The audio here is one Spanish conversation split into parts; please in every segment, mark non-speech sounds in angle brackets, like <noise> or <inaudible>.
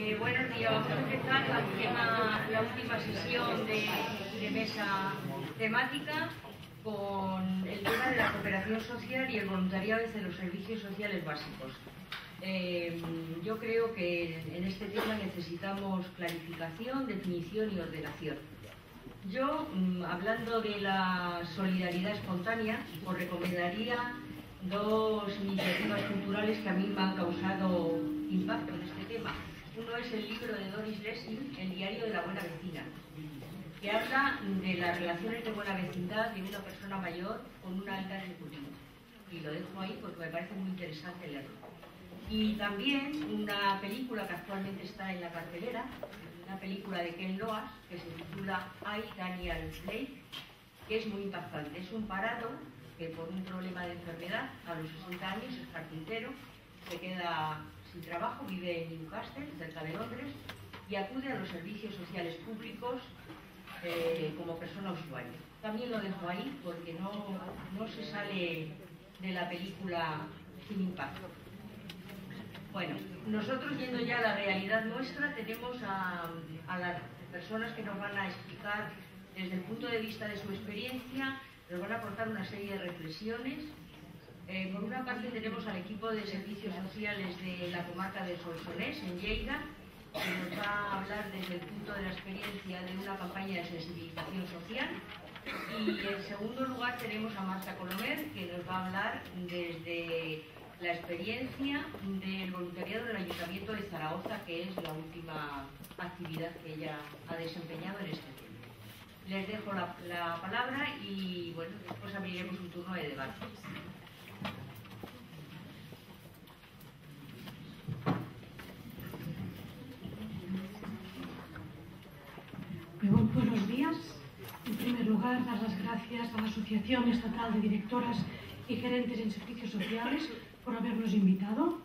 Eh, buenos días, vamos a empezar la última, sesión de, de mesa temática con el tema de la cooperación social y el voluntariado desde los servicios sociales básicos. Eh, yo creo que en este tema necesitamos clarificación, definición y ordenación. Yo, mm, hablando de la solidaridad espontánea, os recomendaría dos iniciativas culturales que a mí me han causado impacto en este tema. Uno es el libro de Doris Lessing, El diario de la buena vecina, que habla de las relaciones de buena vecindad de una persona mayor con una alta ejecutiva. Y lo dejo ahí porque me parece muy interesante leerlo. Y también una película que actualmente está en la cartelera, una película de Ken Loas, que se titula I, Daniel Blake, que es muy impactante. Es un parado que por un problema de enfermedad, a los 60 años, es carpintero, se queda sin trabajo, vive en Newcastle, cerca de Londres, y acude a los servicios sociales públicos eh, como persona usuaria. También lo dejo ahí porque no, no se sale de la película sin impacto. Bueno, nosotros yendo ya a la realidad nuestra, tenemos a, a las personas que nos van a explicar desde el punto de vista de su experiencia, nos van a aportar una serie de reflexiones. Eh, por una parte tenemos al equipo de servicios sociales de la comarca de Solsonés, en Lleida, que nos va a hablar desde el punto de la experiencia de una campaña de sensibilización social. Y en segundo lugar tenemos a Marta Colomer, que nos va a hablar desde la experiencia del voluntariado del Ayuntamiento de Zaragoza, que es la última actividad que ella ha desempeñado en este tema. Les dejo la, la palabra y bueno, después abriremos un turno de debate. Buenos días. En primer lugar, dar las gracias a la Asociación Estatal de Directoras y Gerentes en Servicios Sociales por habernos invitado.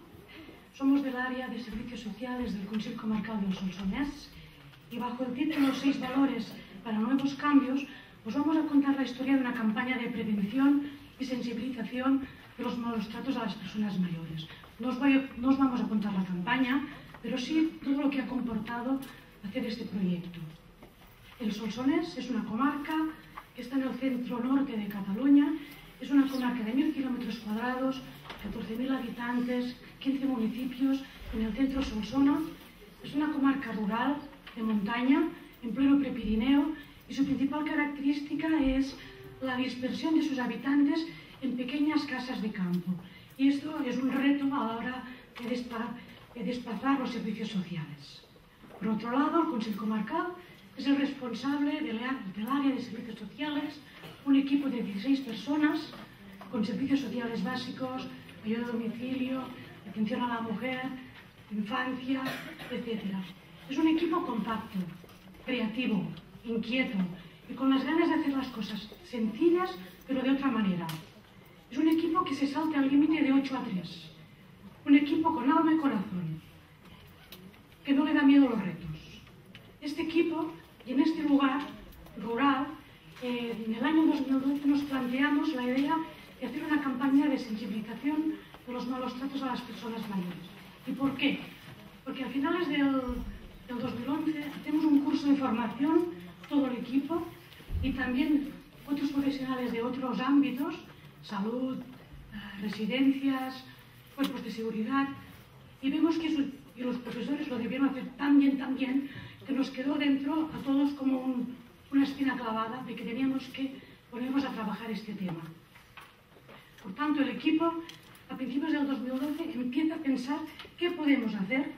Somos del área de Servicios Sociales del Consejo Comarcal del Solsonés y bajo el título Seis valores para nuevos cambios os vamos a contar la historia de una campaña de prevención y sensibilización de los malos tratos a las personas mayores. No os, vamos a contar la campaña, pero sí todo lo que ha comportado hacer este proyecto. El Solsonés es una comarca que está en el centro norte de Cataluña, es una comarca de 1.000 kilómetros cuadrados, 14.000 habitantes, 15 municipios en el centro Solsona. Es una comarca rural, de montaña, en pleno prepirineo, y su principal característica es la dispersión de sus habitantes en pequeñas casas de campo. Y esto es un reto a la hora de, desplazar los servicios sociales. Por otro lado, el Consejo Comarcal es el responsable del área de servicios sociales, un equipo de 16 personas con servicios sociales básicos, ayuda a domicilio, atención a la mujer, infancia, etc. Es un equipo compacto, creativo, inquieto y con las ganas de hacer las cosas sencillas pero de otra manera. Es un equipo que se salta al límite de 8 a 3. Un equipo con alma y corazón, que no le da miedo los retos. Este equipo, y en este lugar rural, en el año 2012 nos planteamos la idea de hacer una campaña de sensibilización de los malos tratos a las personas mayores. ¿Y por qué? Porque a finales del, del 2011 hacemos un curso de formación, todo el equipo, y también otros profesionales de otros ámbitos, salud, eh, residencias, cuerpos de seguridad, y vemos que eso, y los profesores lo debieron hacer tan bien, tan bien, que nos quedó dentro a todos como un, una espina clavada de que teníamos que ponernos a trabajar este tema. Por tanto, el equipo a principios del 2012 empieza a pensar qué podemos hacer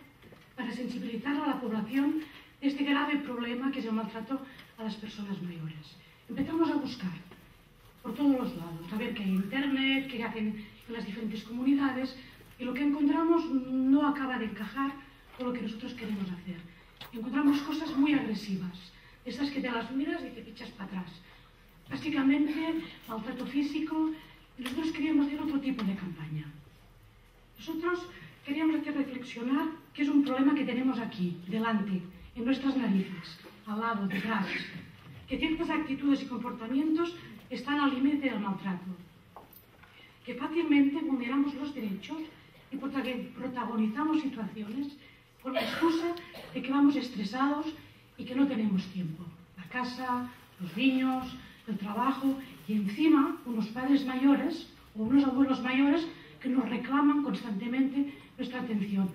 para sensibilizar a la población de este grave problema que es el maltrato a las personas mayores. Empezamos a buscar por todos los lados, a ver qué hay en internet, qué hacen en las diferentes comunidades, y lo que encontramos no acaba de encajar con lo que nosotros queremos hacer. Encontramos cosas muy agresivas, esas que te las miras y te pichas para atrás. Básicamente, maltrato físico, nosotros queríamos hacer otro tipo de campaña. Nosotros queríamos hacer reflexionar que es un problema que tenemos aquí, delante, en nuestras narices, al lado, detrás, que ciertas actitudes y comportamientos están al límite del maltrato, que fácilmente vulneramos los derechos y protagonizamos situaciones con la excusa de que vamos estresados y que no tenemos tiempo. La casa, los niños, el trabajo y encima unos padres mayores o unos abuelos mayores que nos reclaman constantemente nuestra atención.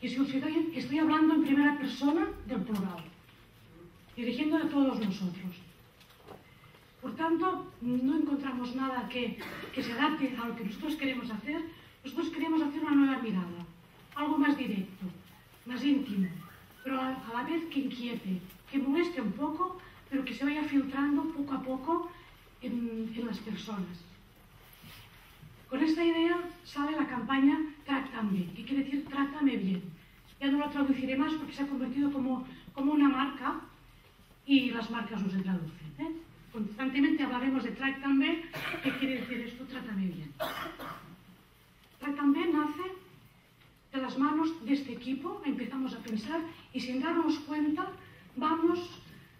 Y si os fijáis, estoy hablando en primera persona del plural, dirigiendo a todos nosotros. Por tanto, no encontramos nada que, que se adapte a lo que nosotros queremos hacer. Nosotros queremos hacer una nueva mirada, algo más directo, más íntimo, pero a, a la vez que inquiete, que moleste un poco, pero que se vaya filtrando poco a poco en, en las personas. Con esta idea sale la campaña Trátame, que quiere decir Trátame bien. Ya no lo traduciré más porque se ha convertido como, como una marca y las marcas no se traducen. ¿eh? Constantemente hablaremos de Trátame, que quiere decir esto, Trátame bien. Trátame nace de las manos de este equipo, empezamos a pensar y sin darnos cuenta vamos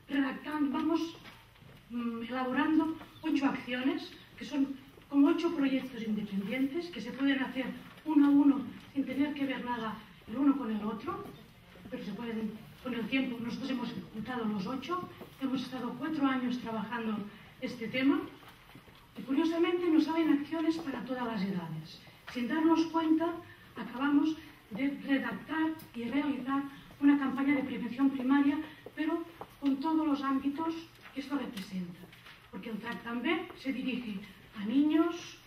redactando, vamos mm, elaborando ocho acciones que son como ocho proyectos independientes que se pueden hacer uno a uno sin tener que ver nada el uno con el otro, pero se pueden, con el tiempo, nosotros hemos ejecutado los ocho, hemos estado cuatro años trabajando este tema y curiosamente nos salen acciones para todas las edades. Sin darnos cuenta, acabamos de redactar y realizar una campaña de prevención primaria, pero con todos los ámbitos que esto representa. Porque el TRAC B se dirige a niños,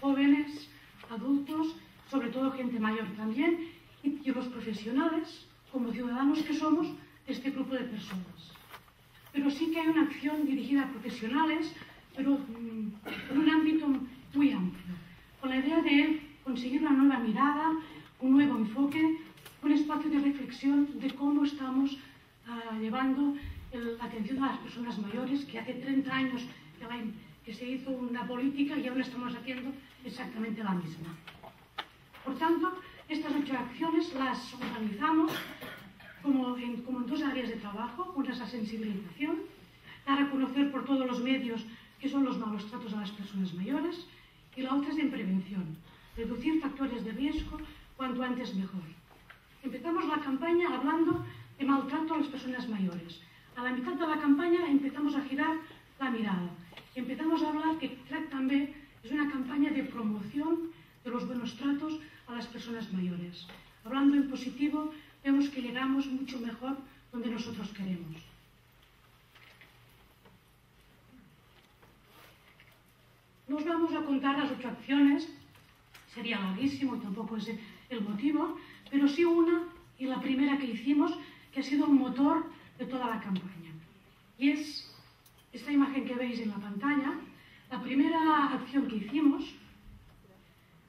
jóvenes, adultos, sobre todo gente mayor también, y, y los profesionales, como ciudadanos que somos, de este grupo de personas. Pero sí que hay una acción dirigida a profesionales, pero mmm, en un ámbito muy amplio, con la idea de conseguir una nueva mirada, un nuevo enfoque, un espacio de reflexión de cómo estamos uh, llevando el, la atención a las personas mayores, que hace 30 años que, la, que se hizo una política y ahora estamos haciendo exactamente la misma. Por tanto, estas ocho acciones las organizamos como en, como en dos áreas de trabajo. Una es la sensibilización, dar a conocer por todos los medios qué son los malos tratos a las personas mayores, y la otra es en prevención, reducir factores de riesgo cuanto antes mejor. Empezamos la campaña hablando de maltrato a las personas mayores. A la mitad de la campaña empezamos a girar la mirada. Empezamos a hablar que TRAC también es una campaña de promoción de los buenos tratos a las personas mayores. Hablando en positivo, vemos que llegamos mucho mejor donde nosotros queremos. Nos vamos a contar las ocho acciones, sería larguísimo y tampoco es el motivo, pero sí una y la primera que hicimos que ha sido un motor de toda la campaña. Y es esta imagen que veis en la pantalla, la primera acción que hicimos,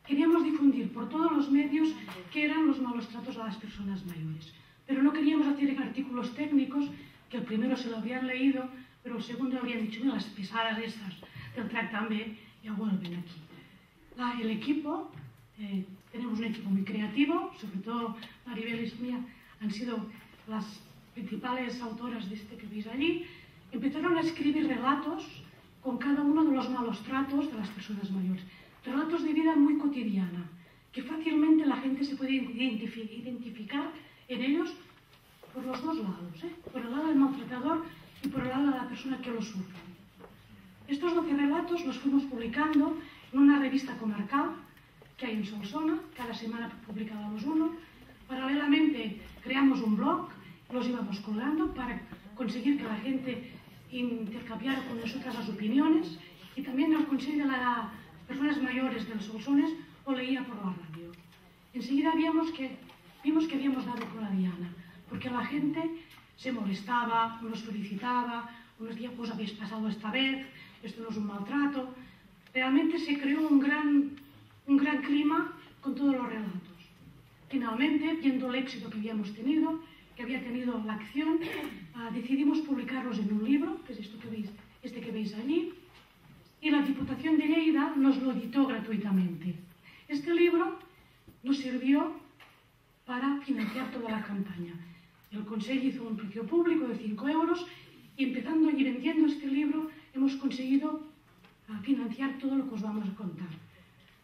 queríamos difundir por todos los medios qué eran los malos tratos a las personas mayores. Pero no queríamos hacer en artículos técnicos, que el primero se lo habían leído, pero el segundo habrían dicho, mira, las pesadas estas del también ya vuelven aquí. La, el equipo, eh, tenemos un equipo muy creativo, sobre todo Maribel y Mía han sido las principales autoras de este que veis allí, empezaron a escribir relatos con cada uno de los malos tratos de las personas mayores. Relatos de vida muy cotidiana, que fácilmente la gente se puede identificar en ellos por los dos lados, ¿eh? por el lado del maltratador y por el lado de la persona que lo sufre. Estos 12 relatos los fuimos publicando en una revista comarcal que hay en Solsona, cada semana publicábamos uno. Paralelamente creamos un blog, los íbamos colgando para conseguir que la gente intercambiara con nosotras las opiniones y también el consejo de las personas mayores de los Solsones o leía por la radio. Enseguida vimos que, vimos que habíamos dado con la diana, porque la gente se molestaba, nos felicitaba, unos días pues habéis pasado esta vez, esto no es un maltrato. Realmente se creó un gran, un gran clima con todos los relatos. Finalmente, viendo el éxito que habíamos tenido, que había tenido la acción, uh, decidimos publicarlos en un libro, que es esto que veis, este que veis allí, y la Diputación de Lleida nos lo editó gratuitamente. Este libro nos sirvió para financiar toda la campaña. El Consejo hizo un precio público de 5 euros y empezando y vendiendo este libro hemos conseguido financiar todo lo que os vamos a contar.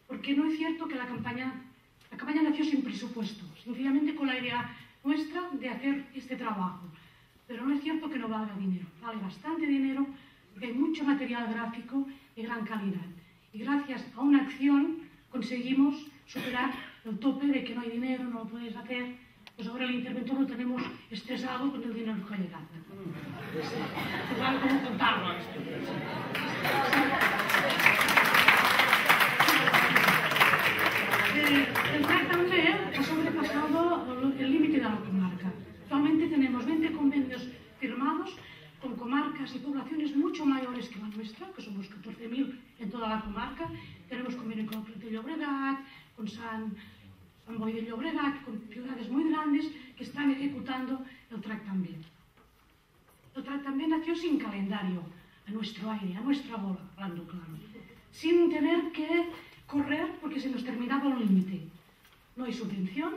Porque no es cierto que la campaña, la campaña nació sin presupuesto, sencillamente con la idea nuestra de hacer este trabajo. Pero no es cierto que no valga dinero, vale bastante dinero porque hay mucho material gráfico de gran calidad. Y gracias a una acción conseguimos superar el tope de que no hay dinero, no lo puedes hacer. Pues ahora el interventor lo tenemos estresado con el dinero que le dan. Igual como contarlo esto. Eh, el TAC también ha sobrepasado el límite de la comarca. Actualmente tenemos 20 convenios firmados con comarcas y poblaciones mucho mayores que la nuestra, que somos 14.000 en toda la comarca. Tenemos convenio con Prat de Llobregat, con San, San Boi de Llobregat, con ciudades muy grandes que están ejecutando el TRAC. El TRAC también nació sin calendario, a nuestro aire, a nuestra bola, hablando claro, sin tener que correr porque se nos terminaba el límite. No hay subvención,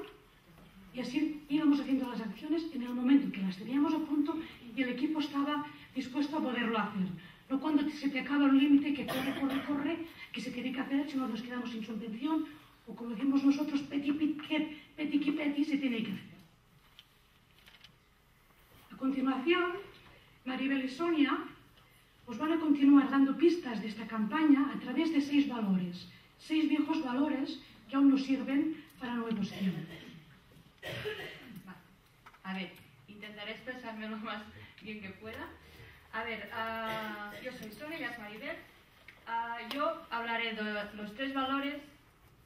y así íbamos haciendo las acciones en el momento que las teníamos a punto y el equipo estaba dispuesto a poderlo hacer. No cuando se te acaba el límite que corre, corre, corre, que se tiene que hacer, si no nos quedamos sin subvención, o como decimos nosotros, peti, peti, peti, peti, se tiene que hacer. A continuación, Maribel y Sonia os van a continuar dando pistas de esta campaña a través de seis valores, seis viejos valores que aún nos sirven para nuevos tiempos. A ver, intentaré expresarme lo más bien que pueda. A ver, uh, yo soy Sonia, ella es Maribel. Uh, yo hablaré de los tres valores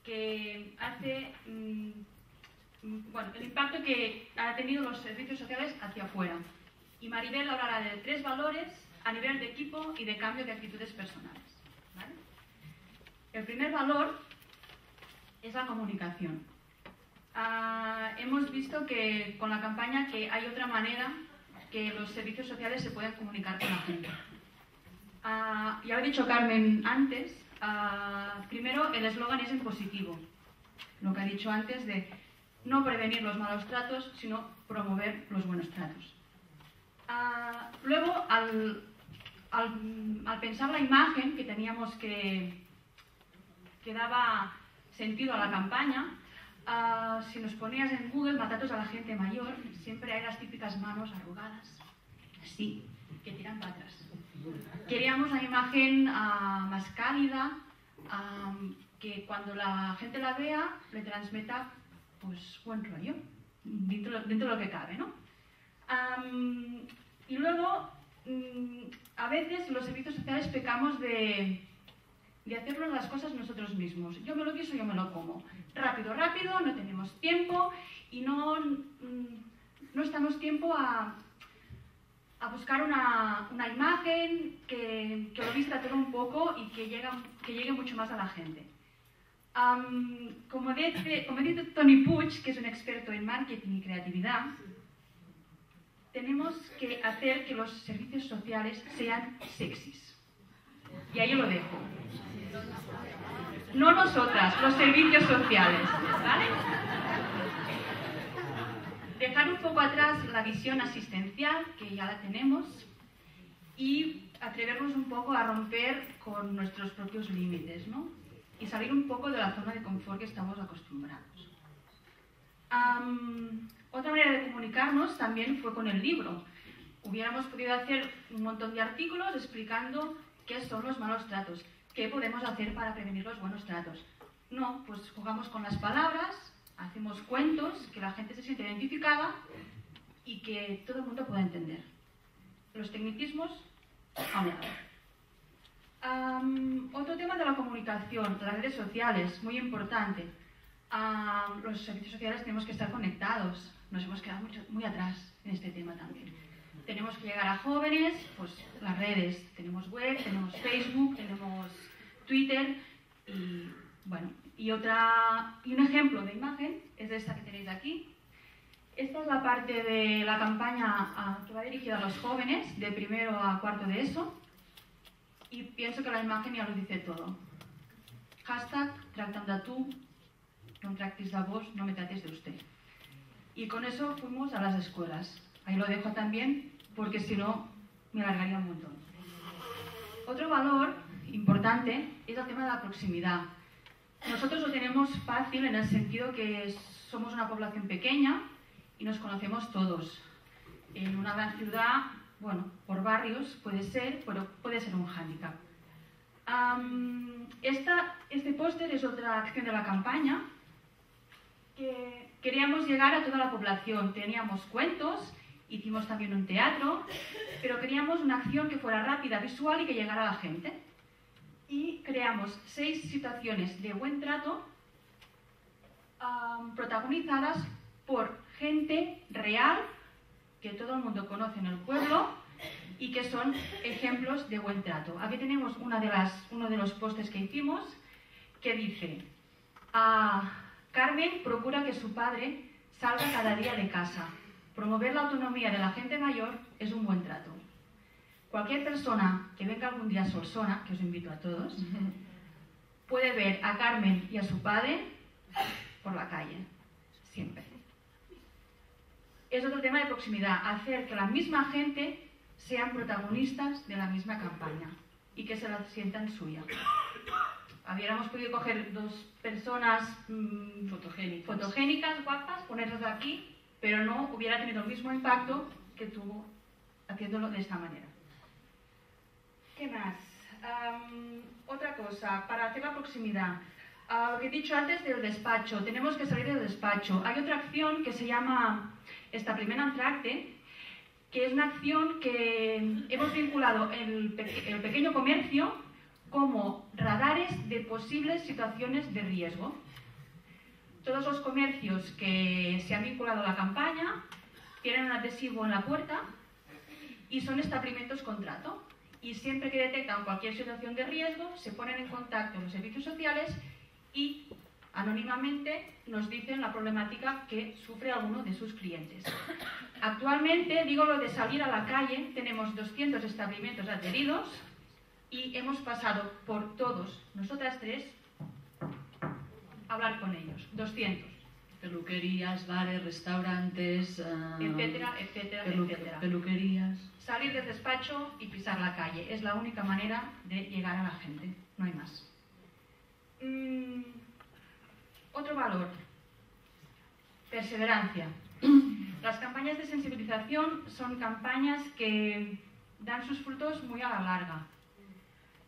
que hace, mm, bueno, el impacto que han tenido los servicios sociales hacia afuera. Y Maribel hablará de tres valores a nivel de equipo y de cambio de actitudes personales. ¿vale? El primer valor es la comunicación. Uh, hemos visto que con la campaña que hay otra manera que los servicios sociales se pueden comunicar con la gente. Uh, ya lo ha dicho Carmen antes, uh, primero el eslogan es en positivo, lo que ha dicho antes de no prevenir los malos tratos, sino promover los buenos tratos. luego, al, al, al, pensar la imagen que teníamos que, que daba sentido a la campaña, Uh, si nos ponías en Google matatos a la gente mayor, siempre hay las típicas manos arrugadas, así, que tiran para atrás. Queríamos una imagen uh, más cálida, um, que cuando la gente la vea le transmita pues buen rollo, dentro, dentro de lo que cabe, ¿no? Y luego, um, a veces los servicios sociales pecamos de de hacerlo las cosas nosotros mismos. Yo me lo quiso, yo me lo como. Rápido, rápido, no tenemos tiempo y no, mm, no estamos tiempo a, a buscar una, una imagen que, que, lo vista todo un poco y que, llega, que llegue mucho más a la gente. Um, como, dice, como dice Tony Puig, que es un experto en marketing y creatividad, tenemos que hacer que los servicios sociales sean sexys. Y ahí lo dejo. No nosotras, los servicios sociales. ¿Vale? Dejar un poco atrás la visión asistencial, que ya la tenemos, y atrevernos un poco a romper con nuestros propios límites, ¿no? Y salir un poco de la zona de confort que estamos acostumbrados. Um, otra manera de comunicarnos también fue con el libro. Hubiéramos podido hacer un montón de artículos explicando qué son los malos tratos, qué podemos hacer para prevenir los buenos tratos. No, pues jugamos con las palabras, hacemos cuentos, que la gente se siente identificada y que todo el mundo pueda entender. Los tecnicismos, a un lado. Um, otro tema de la comunicación, las redes sociales, muy importante. Los servicios sociales tenemos que estar conectados. Nos hemos quedado mucho, muy atrás en este tema también tenemos que llegar a jóvenes, pues las redes, tenemos web, tenemos Facebook, tenemos Twitter y bueno, y otra y un ejemplo de imagen es esta que tenéis aquí. Esta es la parte de la campaña ah, que va dirigida a los jóvenes de primero a cuarto de eso y pienso que la imagen ya lo dice todo. Hashtag tractando a tú, no tractis de vos, no me trates de usted. Y con eso fuimos a las escuelas. Ahí lo dejo también porque si no me alargaría un montón. Otro valor importante es el tema de la proximidad. Nosotros lo tenemos fácil en el sentido que somos una población pequeña y nos conocemos todos. En una gran ciudad, bueno, por barrios puede ser, pero puede ser un hándicap. esta, este póster es otra acción de la campaña que queríamos llegar a toda la población. Teníamos cuentos, hicimos también un teatro, pero queríamos una acción que fuera rápida, visual y que llegara a la gente. Y creamos seis situaciones de buen trato protagonizadas por gente real que todo el mundo conoce en el pueblo y que son ejemplos de buen trato. Aquí tenemos una de las, uno de los postes que hicimos que dice, a Carmen procura que su padre salga cada día de casa. Promover la autonomía de la gente mayor es un buen trato. Cualquier persona que venga algún día a Solsona, que os invito a todos, puede ver a Carmen y a su padre por la calle, siempre. Es otro tema de proximidad, hacer que la misma gente sean protagonistas de la misma campaña y que se la sientan suya. Habíamos podido coger dos personas mm, fotogénicas. guapas, ponerlas aquí, pero no hubiera tenido el mismo impacto que tuvo haciéndolo de esta manera. ¿Qué más? otra cosa, para hacer la proximidad. Ah, lo que he dicho antes del despacho, tenemos que salir del despacho. Hay otra acción que se llama esta primera Antracte, que es una acción que hemos vinculado el, el pequeño comercio como radares de posibles situaciones de riesgo. Todos los comercios que se han vinculado a la campaña tienen un adhesivo en la puerta y son establecimientos contrato. Y siempre que detectan cualquier situación de riesgo, se ponen en contacto con los servicios sociales y anónimamente nos dicen la problemática que sufre alguno de sus clientes. Actualmente, digo lo de salir a la calle, tenemos 200 establecimientos adheridos y hemos pasado por todos, nosotras tres, hablar con ellos, 200. Peluquerías, bares, restaurantes, uh, etcétera, etcétera, etcétera. Peluquerías. Salir del despacho y pisar la calle es la única manera de llegar a la gente, no hay más. Mm, otro valor, perseverancia. <clears throat> Las campañas de sensibilización son campañas que dan sus frutos muy a la larga.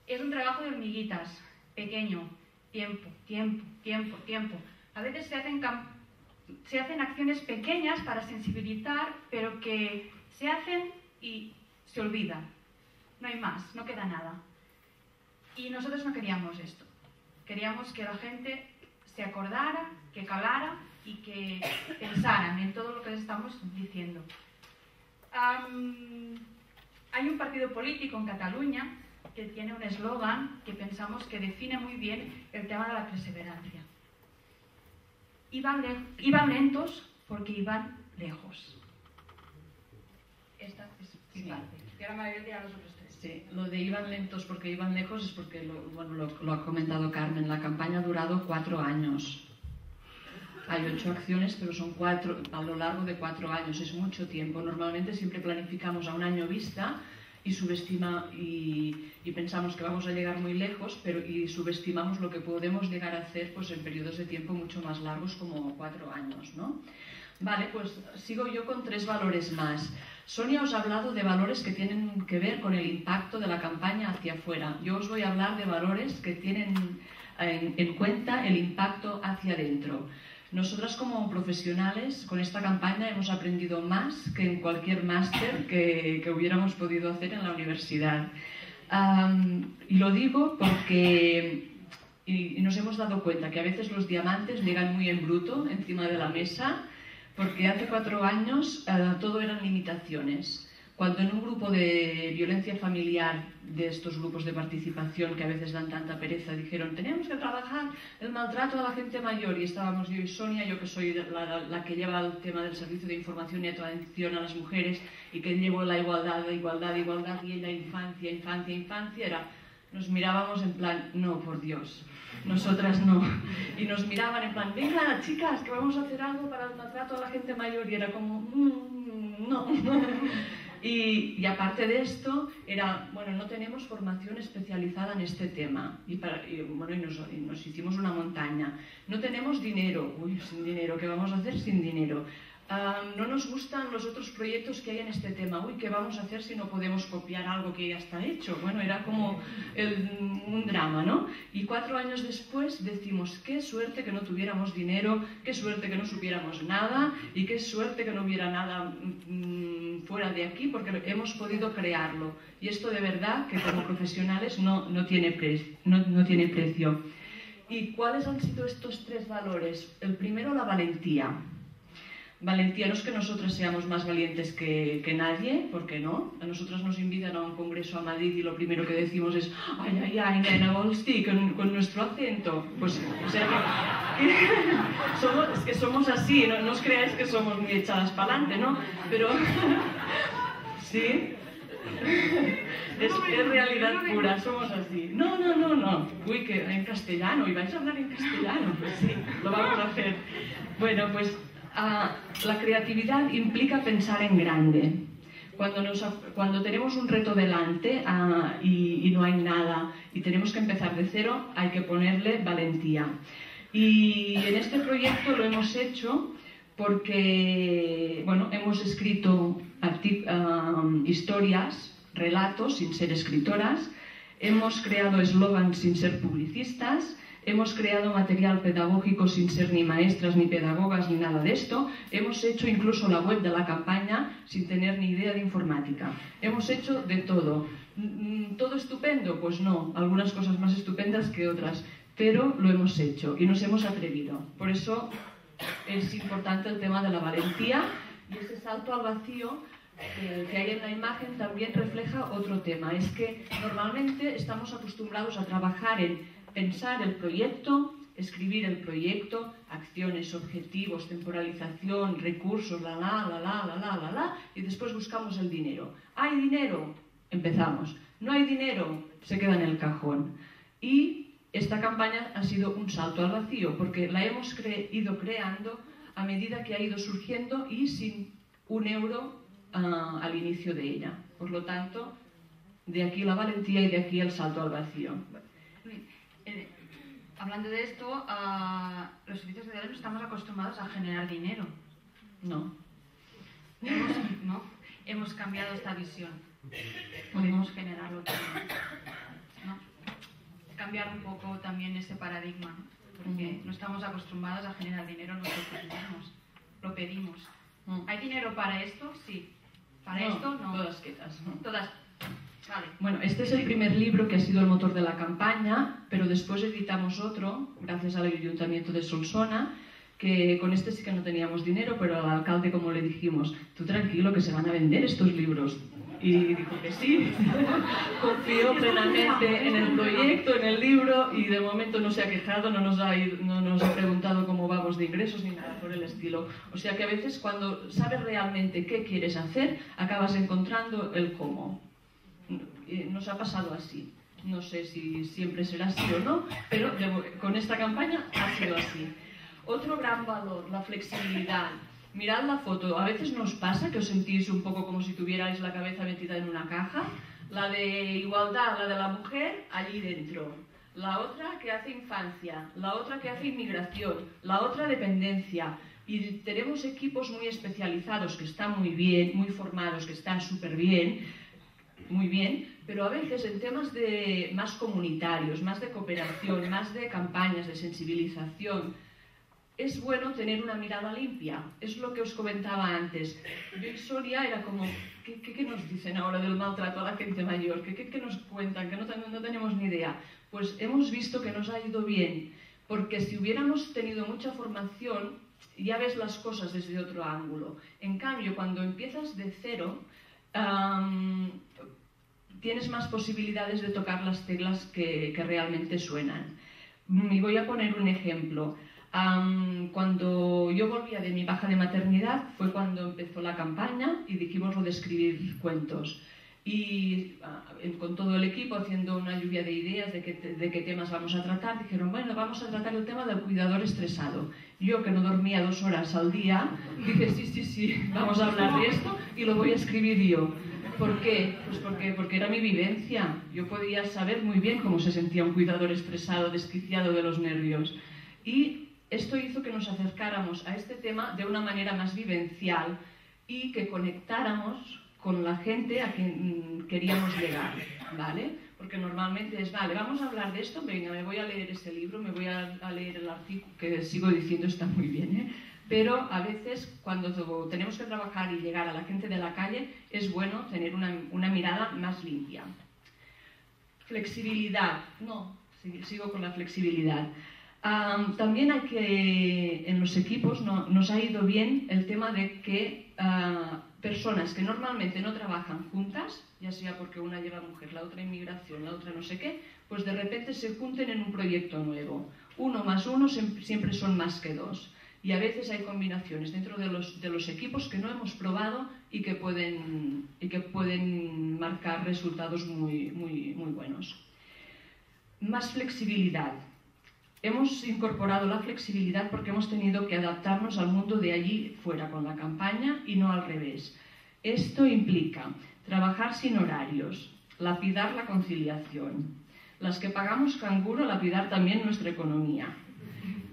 Es un trabajo de hormiguitas, pequeño, tiempo, tiempo, tiempo, tiempo. A veces se hacen, se hacen acciones pequeñas para sensibilizar, pero que se hacen y se olvidan. No hay más, no queda nada. Y nosotros no queríamos esto. Queríamos que la gente se acordara, que calara y que pensaran en todo lo que estamos diciendo. hay un partido político en Cataluña que tiene un eslogan que pensamos que define muy bien el tema de la perseverancia. Iban, iban lentos porque iban lejos. Esta es mi parte. Y ahora voy a los otros tres. Sí, lo de iban lentos porque iban lejos es porque, lo, bueno, lo, ha comentado Carmen, la campaña ha durado cuatro años. Hay ocho acciones, pero son cuatro a lo largo de cuatro años, es mucho tiempo. Normalmente siempre planificamos a un año vista y subestima y, pensamos que vamos a llegar muy lejos, pero y subestimamos lo que podemos llegar a hacer pues en periodos de tiempo mucho más largos como cuatro años, ¿no? Vale, pues sigo yo con tres valores más. Sonia os ha hablado de valores que tienen que ver con el impacto de la campaña hacia afuera. Yo os voy a hablar de valores que tienen en, en cuenta el impacto hacia adentro. Nosotras como profesionales con esta campaña hemos aprendido más que en cualquier máster que, que, hubiéramos podido hacer en la universidad. y lo digo porque y, nos hemos dado cuenta que a veces los diamantes llegan muy en bruto encima de la mesa porque hace cuatro años uh, todo eran limitaciones. Cuando en un grupo de violencia familiar, de estos grupos de participación que a veces dan tanta pereza, dijeron, tenemos que trabajar el maltrato a la gente mayor, y estábamos yo y Sonia, yo que soy la, la que lleva el tema del servicio de información y atención a las mujeres, y que llevo la igualdad, igualdad, igualdad, y ella infancia, infancia, infancia, era, nos mirábamos en plan, no, por Dios, nosotras no. Y nos miraban en plan, venga, chicas, que vamos a hacer algo para el maltrato a la gente mayor, y era como, mm, no. Y, aparte de esto, era, bueno, no tenemos formación especializada en este tema. Y, para, bueno, y nos, hicimos una montaña. No tenemos dinero. Uy, sin dinero, ¿qué vamos a hacer sin dinero? No nos gustan los otros proyectos que hay en este tema. Uy, ¿qué vamos a hacer si no podemos copiar algo que ya está hecho? Bueno, era como un drama, ¿no? Y cuatro años después decimos, qué suerte que no tuviéramos dinero, qué suerte que no supiéramos nada y qué suerte que no hubiera nada mm, fuera de aquí porque hemos podido crearlo. Y esto de verdad que como profesionales no, tiene, no, no tiene precio. ¿Y cuáles han sido estos tres valores? El primero, la valentía valentía no es que nosotros seamos más valientes que, que, nadie, porque no. A nosotros nos invitan a un congreso a Madrid y lo primero que decimos es ay, ay, ay, nena, Volsti, con, con nuestro acento. Pues, o sea que, <laughs> somos, es que somos así, no, no os creáis que somos muy echadas para adelante, ¿no? Pero, <laughs> ¿sí? Es, es, realidad pura, somos así. No, no, no, no. Uy, que en castellano, y vais a hablar en castellano. Pues sí, lo vamos a hacer. Bueno, pues Ah, la creatividad implica pensar en grande. Cuando, tenemos un reto delante ah, y, y, no hay nada y tenemos que empezar de cero, hay que ponerle valentía. Y en este proyecto lo hemos hecho porque bueno, hemos escrito ah, historias, relatos sin ser escritoras, hemos creado eslogans sin ser publicistas, Hemos creado material pedagógico sin ser ni maestras, ni pedagogas, ni nada de esto. Hemos hecho incluso la web de la campaña sin tener ni idea de informática. Hemos hecho de todo. Mm, ¿Todo estupendo? Pues no, algunas cosas más estupendas que otras, pero lo hemos hecho y nos hemos atrevido. Por eso es importante el tema de la valentía y ese salto al vacío eh, que hay en la imagen también refleja otro tema. Es que normalmente estamos acostumbrados a trabajar en pensar el proyecto, escribir el proyecto, acciones, objetivos, temporalización, recursos, la la, la la, la la, la la, y después buscamos el dinero. ¿Hay dinero? Empezamos. ¿No hay dinero? Se queda en el cajón. Y esta campaña ha sido un salto al vacío, porque la hemos ido creando a medida que ha ido surgiendo y sin un euro ah, al inicio de ella. Por lo tanto, de aquí la valentía y de aquí el salto al vacío. Hablando de esto, los servicios sociales estamos acostumbrados a generar dinero. No. Hemos, ¿no? Hemos cambiado esta visión. Podemos generarlo también. ¿no? Cambiar un poco también ese paradigma, porque no estamos acostumbrados a generar dinero nosotros mismos. Lo pedimos. ¿Hay dinero para esto? Sí. Para esto, no. Todas quietas. ¿no? Todas bueno, este es el primer libro que ha sido el motor de la campaña, pero después editamos otro, gracias al Ayuntamiento de Solsona, que con este sí que no teníamos dinero, pero al alcalde, como le dijimos, tú tranquilo que se van a vender estos libros. Y dijo que sí, <laughs> confió plenamente en el proyecto, en el libro, y de momento no se ha quejado, no nos ha, no nos ha preguntado cómo vamos de ingresos ni nada por el estilo. O sea que a veces cuando sabes realmente qué quieres hacer, acabas encontrando el cómo nos ha pasado así. No sé si siempre será así o no, pero con esta campaña ha sido así. Otro gran valor, la flexibilidad. Mirad la foto, a veces nos pasa que os sentís un poco como si tuvierais la cabeza metida en una caja. La de igualdad, la de la mujer, allí dentro. La otra que hace infancia, la otra que hace inmigración, la otra dependencia. Y tenemos equipos muy especializados que están muy bien, muy formados, que están súper bien, muy bien, pero a veces en temas de, más comunitarios, más de cooperación, más de campañas de sensibilización, es bueno tener una mirada limpia. Es lo que os comentaba antes. Yo y Soria era como, ¿qué, qué, nos dicen ahora del maltrato a la gente mayor? ¿Qué, qué nos cuentan? Que no, no tenemos ni idea. Pues hemos visto que nos ha ido bien, porque si hubiéramos tenido mucha formación, ya ves las cosas desde otro ángulo. En cambio, cuando empiezas de cero, tienes más posibilidades de tocar las teclas que, realmente suenan. Y voy a poner un ejemplo. cuando yo volvía de mi baja de maternidad fue cuando empezó la campaña y dijimos lo de escribir cuentos. Y ah, con todo el equipo haciendo una lluvia de ideas de, de qué temas vamos a tratar, dijeron, bueno, vamos a tratar el tema del cuidador estresado. Yo que no dormía dos horas al día, dije, sí, sí, sí, vamos a hablar de esto y lo voy a escribir yo. ¿Por qué? Pues porque, porque era mi vivencia. Yo podía saber muy bien cómo se sentía un cuidador estresado, desquiciado de los nervios. Y esto hizo que nos acercáramos a este tema de una manera más vivencial y que conectáramos con la gente a quien queríamos llegar, ¿vale? Porque normalmente es, vale, vamos a hablar de esto, venga, me voy a leer este libro, me voy a, leer el artículo, que sigo diciendo está muy bien, ¿eh? Pero a veces cuando tenemos que trabajar y llegar a la gente de la calle, es bueno tener una, mirada más limpia. Flexibilidad, no, sigo con la flexibilidad. también hay que, en los equipos, no, nos ha ido bien el tema de que uh, personas que normalmente no trabajan juntas, ya sea porque una lleva mujer, la otra inmigración, la otra no sé qué, pues de repente se junten en un proyecto nuevo. Uno más uno siempre son más que dos. Y a veces hay combinaciones dentro de los, de los equipos que no hemos probado y que pueden, y que pueden marcar resultados muy, muy, muy buenos. Más flexibilidad. Hemos incorporado la flexibilidad porque hemos tenido que adaptarnos al mundo de allí fuera con la campaña y no al revés. Esto implica trabajar sin horarios, lapidar la conciliación. Las que pagamos canguro, lapidar también nuestra economía.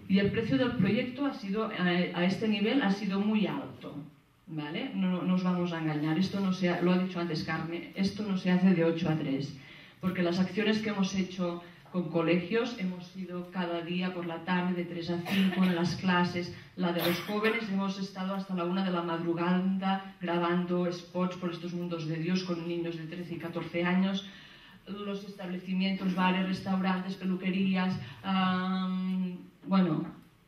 Y el precio del proyecto ha sido, a este nivel ha sido muy alto. ¿vale? No, nos vamos a engañar, esto no se lo ha dicho antes Carmen, esto no se hace de 8 a 3, porque las acciones que hemos hecho con colegios, hemos ido cada día por la tarde de 3 a 5 en las clases. La de los jóvenes hemos estado hasta la 1 de la madrugada grabando spots por estos mundos de Dios con niños de 13 y 14 años. Los establecimientos, bares, restaurantes, peluquerías. Bueno,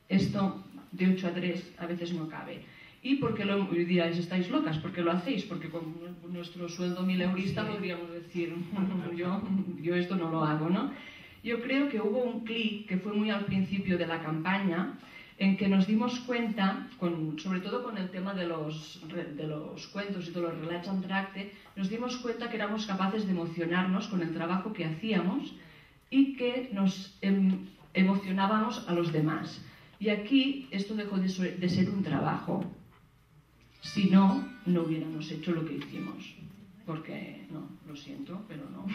esto de 8 a 3 a veces no cabe. ¿Y por qué lo diráis, estáis locas? ¿Por qué lo hacéis? Porque con nuestro sueldo mileurista podríamos decir, yo, yo esto no lo hago, ¿no? Yo creo que hubo un clic que fue muy al principio de la campaña en que nos dimos cuenta, con, sobre todo con el tema de los, de los cuentos y de los relatos nos dimos cuenta que éramos capaces de emocionarnos con el trabajo que hacíamos y que nos em, emocionábamos a los demás. Y aquí esto dejó de, de ser un trabajo. Si no, no hubiéramos hecho lo que hicimos. Porque, no, lo siento, pero no.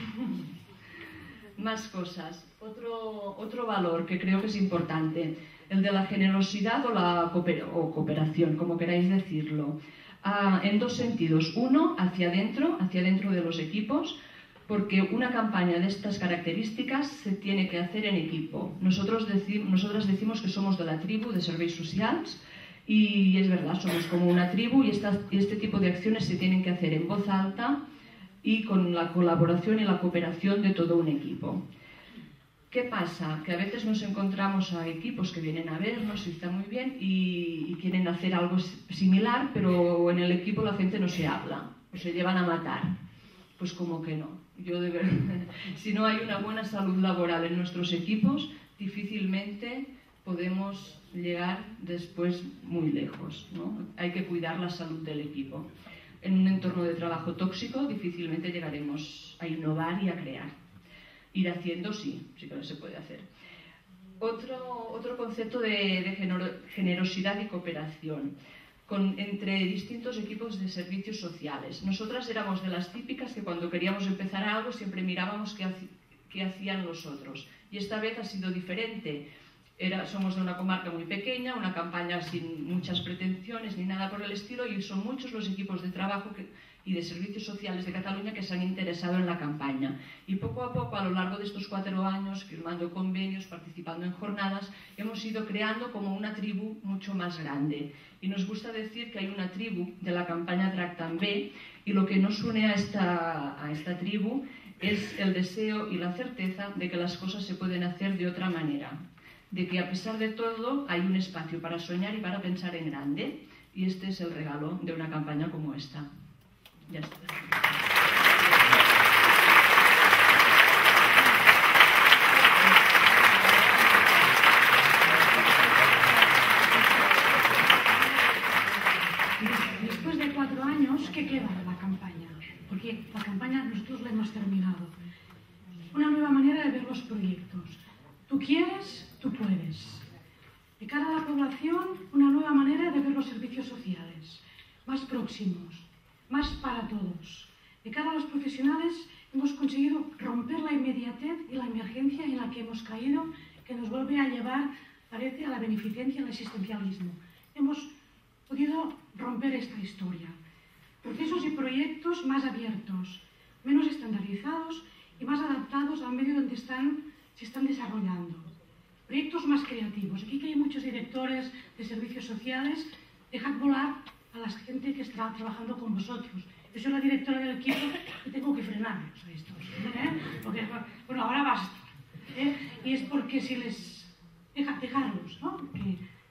<laughs> Más cosas. Otro, otro valor que creo que es importante, el de la generosidad o la cooperación, como queráis decirlo. Ah, en dos sentidos. Uno, hacia adentro, hacia adentro de los equipos, porque una campaña de estas características se tiene que hacer en equipo. Nosotros nosotras decimos que somos de la tribu de servicios sociales y es verdad, somos como una tribu y, y este tipo de acciones se tienen que hacer en voz alta y con la colaboración y la cooperación de todo un equipo. ¿Qué pasa? Que a veces nos encontramos a equipos que vienen a vernos y está muy bien y, quieren hacer algo similar, pero en el equipo la gente no se habla o se llevan a matar. Pues como que no. Yo de verdad, <laughs> si no hay una buena salud laboral en nuestros equipos, difícilmente podemos llegar después muy lejos. ¿no? Hay que cuidar la salud del equipo en un entorno de trabajo tóxico difícilmente llegaremos a innovar y a crear. Ir haciendo sí, sí que se puede hacer. Otro, otro concepto de, generosidad y cooperación con, entre distintos equipos de servicios sociales. Nosotras éramos de las típicas que cuando queríamos empezar algo siempre mirábamos qué, hacían los otros. Y esta vez ha sido diferente somos de una comarca muy pequeña, una campaña sin muchas pretensiones ni nada por el estilo y son muchos los equipos de trabajo y de servicios sociales de Cataluña que se han interesado en la campaña. Y poco a poco, a lo largo de estos cuatro años, firmando convenios, participando en jornadas, hemos ido creando como una tribu mucho más grande. Y nos gusta decir que hay una tribu de la campaña Tractan B y lo que nos une a esta, a esta tribu es el deseo y la certeza de que las cosas se pueden hacer de otra manera, de que a pesar de todo hay un espacio para soñar y para pensar en grande. Y este es el regalo de una campaña como esta. Ya está. Después de cuatro años, ¿qué queda de la campaña? Porque la campaña nosotros la hemos terminado. Una nueva manera de ver los proyectos. Tú quieres, tú puedes. De cara a la población, una nueva manera de ver los servicios sociales, más próximos, más para todos. De cara a los profesionales, hemos conseguido romper la inmediatez y la emergencia en la que hemos caído, que nos vuelve a llevar parece a la beneficencia y al existencialismo. Hemos podido romper esta historia. Procesos y proyectos más abiertos, menos estandarizados y más adaptados al medio donde están, se están desarrollando. Proyectos más creativos. Aquí que hay muchos directores de servicios sociales, dejad volar a la está trabajando con vosotros. Yo soy la directora del equipo y tengo que frenarlos a estos. ¿eh? Bueno, ahora basta. ¿eh? Y es porque si les... Deja, dejarlos, ¿no?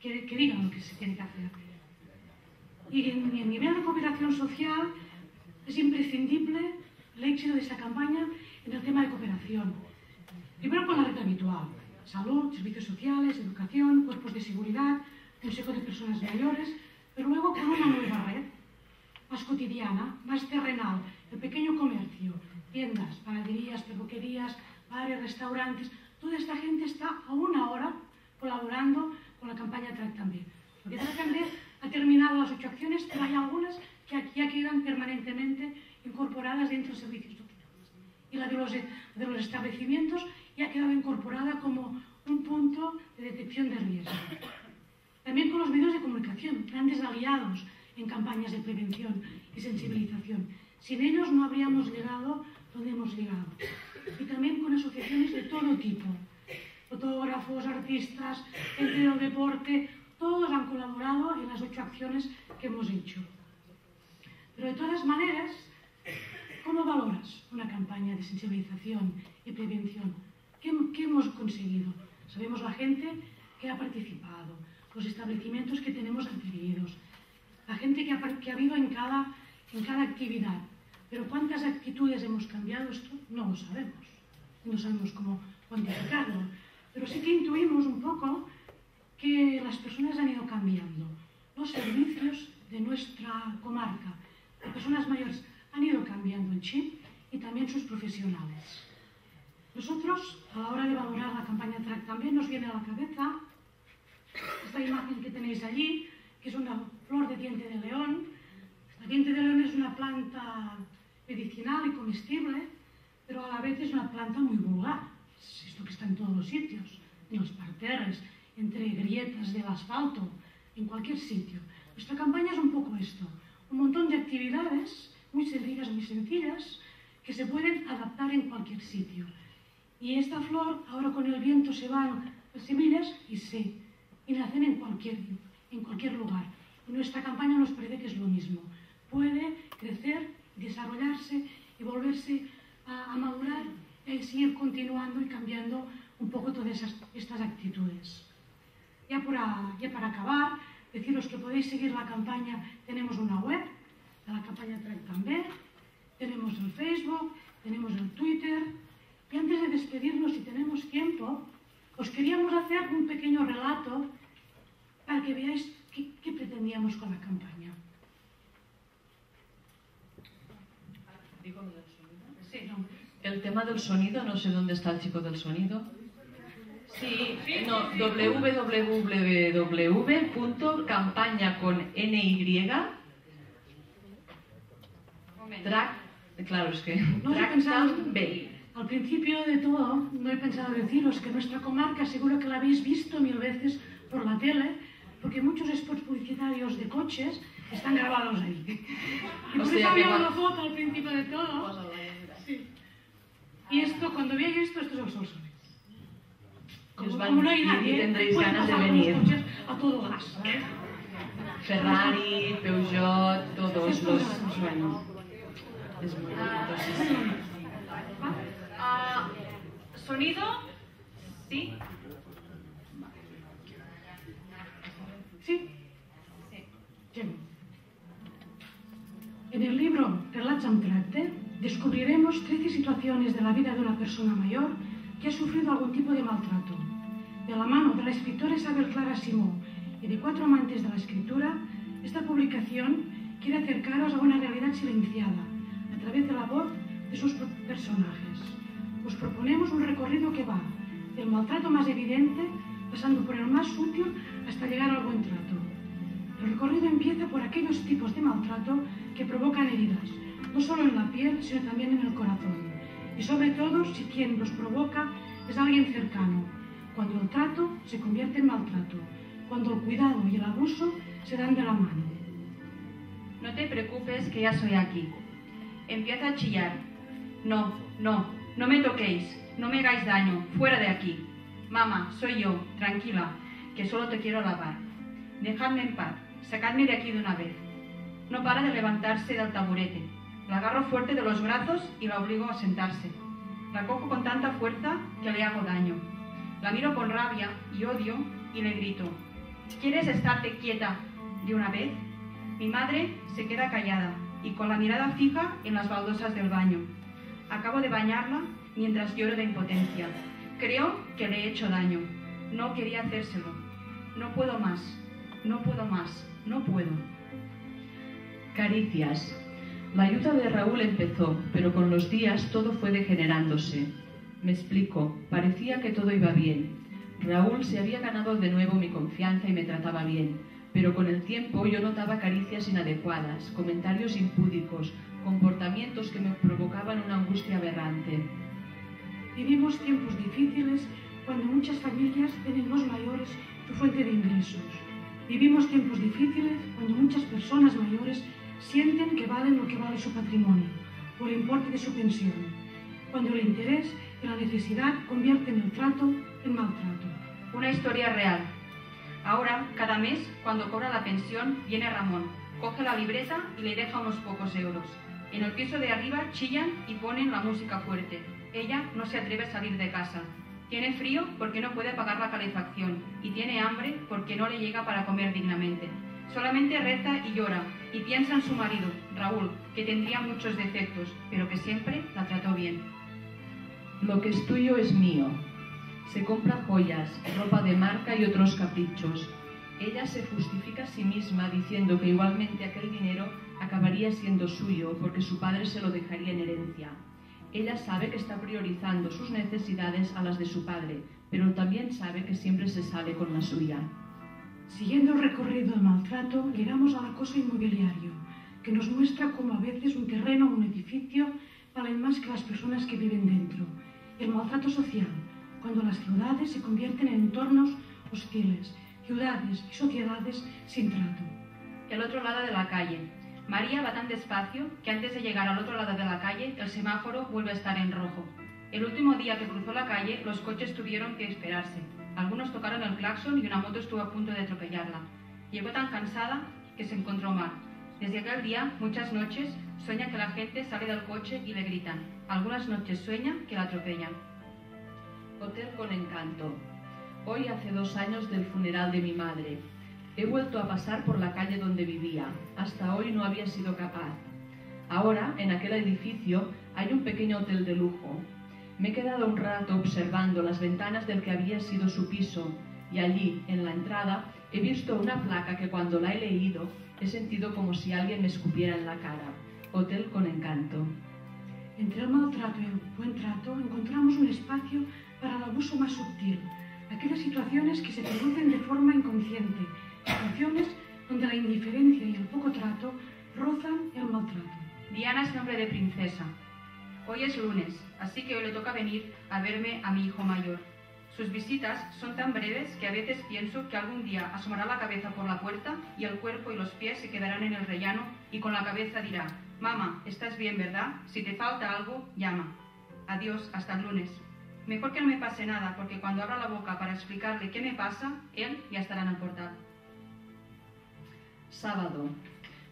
Que, que, digan lo que se tiene que hacer. Y en, en nivel de cooperación social es imprescindible el éxito de esta campaña en el tema de cooperación. Primero con la red habitual, salud, servicios sociales, educación, cuerpos de seguridad, consejo de personas mayores, pero luego con una nueva red, más cotidiana, más terrenal, el pequeño comercio, tiendas, panaderías, peluquerías, bares, restaurantes, toda esta gente está a una hora colaborando con la campaña Track también. Porque Track también ha terminado las ocho acciones, pero hay algunas que ya quedan permanentemente incorporadas dentro de servicios sociales. Y la de los, de los establecimientos ya ha quedado incorporada como un punto de detección de riesgo. También con los medios de comunicación, grandes aliados en campañas de prevención y sensibilización. Sin ellos no habríamos llegado donde hemos llegado. Y también con asociaciones de todo tipo, fotógrafos, artistas, gente del deporte, todos han colaborado en las ocho acciones que hemos hecho. Pero de todas maneras, ¿cómo valoras una campaña de sensibilización y prevención? ¿Qué, qué hemos conseguido? Sabemos la gente que ha participado, los establecimientos que tenemos adquiridos, la gente que ha, que ha habido en cada, en cada actividad. Pero cuántas actitudes hemos cambiado esto no lo sabemos. No sabemos cómo cuantificarlo. Pero sí que intuimos un poco que las personas han ido cambiando. Los servicios de nuestra comarca, las personas mayores, han ido cambiando el chip y también sus profesionales. Nosotros, a la hora de valorar la campaña TRAC, también nos viene a la cabeza esta imagen que tenéis allí, que es una flor de diente de león. La diente de león es una planta medicinal y comestible, pero a la vez es una planta muy vulgar. Es esto que está en todos los sitios, en los parterres, entre grietas del asfalto, en cualquier sitio. Nuestra campaña es un poco esto, un montón de actividades muy sencillas, muy sencillas, que se pueden adaptar en cualquier sitio. Y esta flor, ahora con el viento se van las semillas y se y nacen en cualquier, en cualquier lugar. Nuestra campaña nos parece que es lo mismo. Puede crecer, desarrollarse y volverse a, madurar y seguir continuando y cambiando un poco todas esas, estas actitudes. Ya para, ya para acabar, deciros que podéis seguir la campaña, tenemos una web, la campaña Track también, tenemos el Facebook, tenemos el Twitter, y antes de despedirnos, si tenemos tiempo, os queríamos hacer un pequeño relato para que veáis qué, qué pretendíamos con la campaña. Digo lo del sonido. Sí, no. El tema del sonido, no sé dónde está el chico del sonido. Sí, Eh, No, www.campaña con NY track, claro, es que No track pensar- Bay. Al principio de todo, no he pensado deciros que nuestra comarca seguro que la habéis visto mil veces por la tele, porque muchos spots publicitarios de coches están grabados ahí. <laughs> Y por eso había una foto al principio de todo. Sí. Y esto, cuando veáis esto, esto es el Solsonés. Como, como no hay nadie, tendréis ganas de venir. coches a todo gas. Ferrari, Peugeot, todos los. Bueno, es muy bonito. Ah, sonido, sí. Sí. Llego. En el libro Relats amb tracte descubriremos 13 situaciones de la vida de una persona mayor que ha sufrido algún tipo de maltrato. De la mano de la escritora Isabel Clara Simó y de cuatro amantes de la escritura, esta publicación quiere acercaros a una realidad silenciada a través de la voz de sus personajes. Os proponemos un recorrido que va del maltrato más evidente, pasando por el más sutil hasta llegar al buen trato. El recorrido empieza por aquellos tipos de maltrato que provocan heridas, no solo en la piel, sino también en el corazón. Y sobre todo si quien los provoca es alguien cercano, cuando el trato se convierte en maltrato, cuando el cuidado y el abuso se dan de la mano. No te preocupes que ya soy aquí. Empieza a chillar. No, no, no me toquéis, no me hagáis daño, fuera de aquí. Mamá, soy yo, tranquila, que solo te quiero lavar. Dejadme en paz, sacadme de aquí de una vez. No para de levantarse del taburete. La agarro fuerte de los brazos y la obligo a sentarse. La cojo con tanta fuerza que le hago daño. La miro con rabia y odio y le grito, ¿quieres estarte quieta de una vez? Mi madre se queda callada y con la mirada fija en las baldosas del baño. Acabo de bañarla mientras lloro de impotencia. Creo que le he hecho daño. No quería hacérselo. No puedo más. No puedo más. No puedo. Caricias. La ayuda de Raúl empezó, pero con los días todo fue degenerándose. Me explico, parecía que todo iba bien. Raúl se había ganado de nuevo mi confianza y me trataba bien, pero con el tiempo yo notaba caricias inadecuadas, comentarios impúdicos, comportamientos que me provocaban una angustia aberrante. Vivimos tiempos difíciles cuando muchas familias tienen los mayores su fuente de ingresos. Vivimos tiempos difíciles cuando muchas personas mayores sienten que valen lo que vale su patrimonio o el importe de su pensión, cuando el interés y la necesidad convierten el trato en maltrato. Una historia real. Ahora, cada mes, cuando cobra la pensión, viene Ramón, coge la libreta y le deja unos pocos euros. En el piso de arriba chillan y ponen la música fuerte. Ella no se atreve a salir de casa. Tiene frío porque no puede pagar la calefacción y tiene hambre porque no le llega para comer dignamente. Solamente reza y llora y piensa en su marido, Raúl, que tendría muchos defectos, pero que siempre la trató bien. Lo que es tuyo es mío. Se compra joyas, ropa de marca y otros caprichos. Ella se justifica a sí misma diciendo que igualmente aquel dinero acabaría siendo suyo porque su padre se lo dejaría en herencia. Ella sabe que está priorizando sus necesidades a las de su padre, pero también sabe que siempre se sale con la suya. Siguiendo el recorrido del maltrato, llegamos al acoso inmobiliario, que nos muestra cómo a veces un terreno o un edificio valen más que las personas que viven dentro. El maltrato social, cuando las ciudades se convierten en entornos hostiles, ciudades y sociedades sin trato. El otro lado de la calle. María va tan despacio que antes de llegar al otro lado de la calle, el semáforo vuelve a estar en rojo. El último día que cruzó la calle, los coches tuvieron que esperarse. Algunos tocaron el claxon y una moto estuvo a punto de atropellarla. Llegó tan cansada que se encontró mal. Desde aquel día, muchas noches, sueña que la gente sale del coche y le gritan. Algunas noches sueña que la atropellan. Hotel con encanto. Hoy hace dos años del funeral de mi madre. He vuelto a pasar por la calle donde vivía. Hasta hoy no había sido capaz. Ahora, en aquel edificio, hay un pequeño hotel de lujo. Me he quedado un rato observando las ventanas del que había sido su piso y allí, en la entrada, he visto una placa que cuando la he leído he sentido como si alguien me escupiera en la cara. Hotel con encanto. Entre el maltrato y el buen trato encontramos un espacio para el abuso más sutil, aquellas situaciones que se producen de forma inconsciente, situaciones donde la indiferencia y el poco trato rozan el maltrato. Diana es nombre de princesa. Hoy es lunes, así que hoy le toca venir a verme a mi hijo mayor. Sus visitas son tan breves que a veces pienso que algún día asomará la cabeza por la puerta y el cuerpo y los pies se quedarán en el rellano y con la cabeza dirá, Mamá, estás bien, ¿verdad? Si te falta algo, llama. Adiós, hasta el lunes. Mejor que no me pase nada, porque cuando abra la boca para explicarle qué me pasa, él ya estará en el portal. Sábado.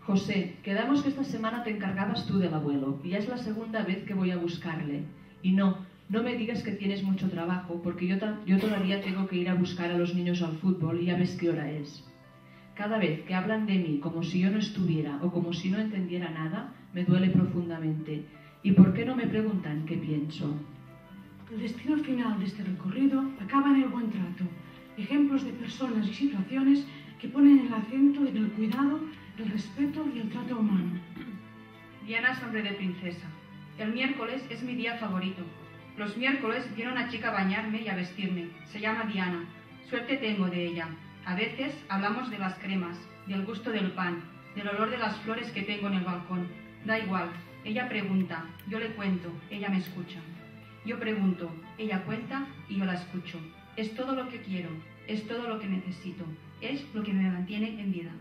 José, quedamos que esta semana te encargabas tú del abuelo y ya es la segunda vez que voy a buscarle. Y no, no me digas que tienes mucho trabajo, porque yo, yo todavía tengo que ir a buscar a los niños al fútbol y ya ves qué hora es. Cada vez que hablan de mí como si yo no estuviera o como si no entendiera nada, me duele profundamente. ¿Y por qué no me preguntan qué pienso? El destino final de este recorrido acaba en el buen trato, ejemplos de personas y situaciones que ponen el acento en el cuidado, el respeto y el trato humano. Diana es nombre de princesa. El miércoles es mi día favorito. Los miércoles viene una chica a bañarme y a vestirme. Se llama Diana. Suerte tengo de ella. A veces hablamos de las cremas, del gusto del pan, del olor de las flores que tengo en el balcón. Da igual. Ella pregunta, yo le cuento, ella me escucha. Yo pregunto, ella cuenta y yo la escucho. Es todo lo que quiero, es todo lo que necesito, es lo que me mantiene en vida.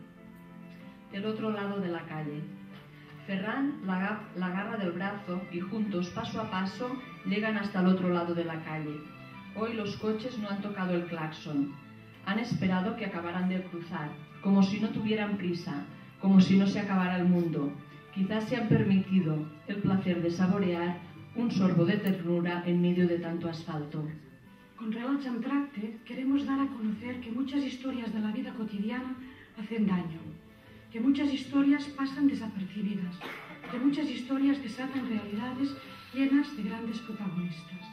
Del otro lado de la calle. Ferran la, la agarra del brazo y juntos, paso a paso, llegan hasta el otro lado de la calle. Hoy los coches no han tocado el claxon. Han esperado que acabaran de cruzar, como si no tuvieran prisa, como si no se acabara el mundo. Quizás se han permitido el placer de saborear un sorbo de ternura en medio de tanto asfalto. Con Reloj Tracte queremos dar a conocer que muchas historias de la vida cotidiana hacen daño, que muchas historias pasan desapercibidas, que muchas historias desatan realidades llenas de grandes protagonistas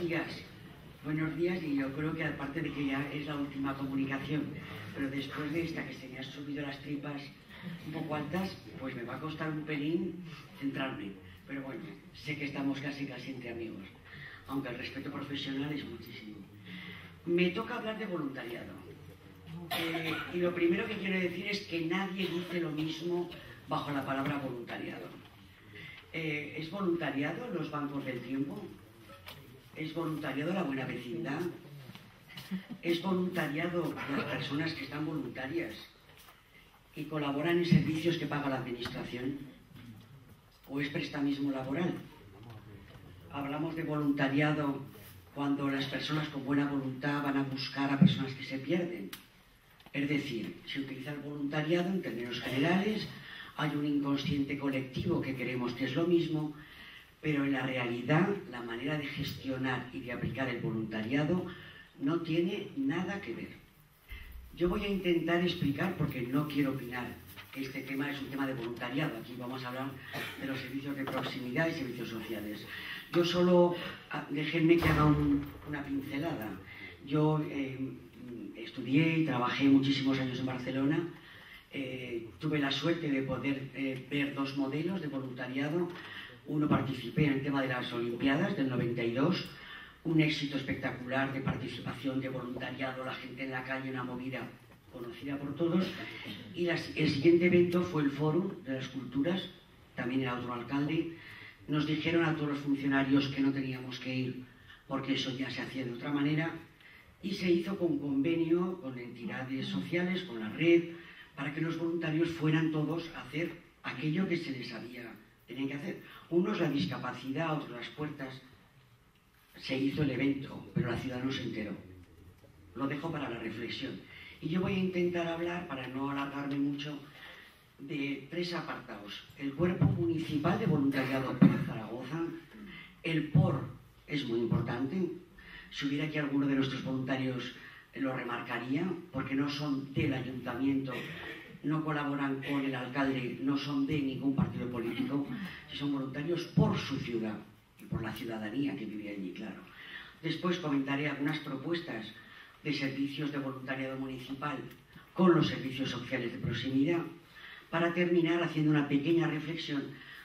días. Buenos días y yo creo que aparte de que última comunicación, pero después de esta que se me han subido las tripas un poco altas, pues me va a costar un pelín centrarme. Pero bueno, sé que estamos casi casi entre amigos, aunque el respeto profesional es muchísimo. Me toca hablar de voluntariado. Eh, y lo primero que quiero decir es que nadie dice lo mismo bajo la palabra voluntariado. Eh, ¿Es voluntariado los bancos del tiempo? es voluntariado la buena vecindad, es voluntariado las personas que están voluntarias y colaboran en servicios que paga la administración, o es prestamismo laboral. Hablamos de voluntariado cuando las personas con buena voluntad van a buscar a personas que se pierden. Es decir, se utiliza el voluntariado en términos generales, hay un inconsciente colectivo que queremos que es lo mismo, pero en la realidad la manera de gestionar y de aplicar el voluntariado no tiene nada que ver. Yo voy a intentar explicar, porque no quiero opinar este tema es un tema de voluntariado, aquí vamos a hablar de los servicios de proximidad y servicios sociales. Yo solo, ah, déjenme que haga una pincelada. Yo eh, estudié y trabajé muchísimos años en Barcelona, eh, tuve la suerte de poder eh, ver dos modelos de voluntariado uno participé en el tema de las Olimpiadas del 92, un éxito espectacular de participación, de voluntariado, la gente en la calle, una movida conocida por todos. Y el siguiente evento fue el Fórum de las Culturas, también era otro alcalde. Nos dijeron a todos los funcionarios que no teníamos que ir porque eso ya se hacía de otra manera y se hizo con convenio con entidades sociales, con la red, para que los voluntarios fueran todos a hacer aquello que se les había tenían que hacer. Unos la discapacidad, otros las puertas. Se hizo el evento, pero la ciudad no se enteró. Lo dejo para la reflexión. Y yo voy a intentar hablar, para no alargarme mucho, de tres apartados. El Cuerpo Municipal de Voluntariado de Zaragoza, el POR es muy importante. Si hubiera aquí alguno de nuestros voluntarios lo remarcaría, porque no son del ayuntamiento, no colaboran con el alcalde, no son de ningún partido político, son voluntarios por su ciudad por la ciudadanía que vive allí, claro. Después comentaré algunas propuestas de servicios de voluntariado municipal con los servicios sociales de proximidad, para terminar haciendo una pequeña reflexión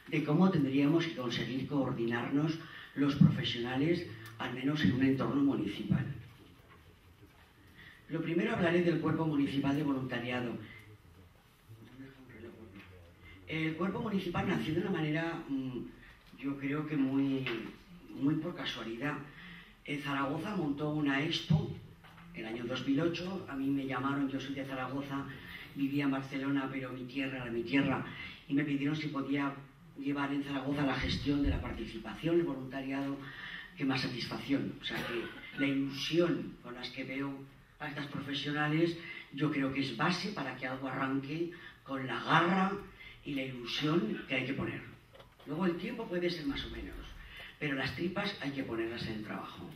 de cómo tendríamos que conseguir coordinarnos los profesionales, al menos en un entorno municipal. Lo primero hablaré del Cuerpo Municipal de Voluntariado, el cuerpo municipal nació de una manera, mm, yo creo que muy, muy por casualidad. En Zaragoza montó una expo el año 2008, a mí me llamaron, yo soy de Zaragoza, vivía en Barcelona, pero mi tierra era mi tierra, y me pidieron si podía llevar en Zaragoza la gestión de la participación, el voluntariado, que más satisfacción. O sea que la ilusión con las que veo a estas profesionales, yo creo que es base para que algo arranque con la garra y la ilusión que hay que poner. Luego el tiempo puede ser más o menos, pero las tripas hay que ponerlas en el trabajo.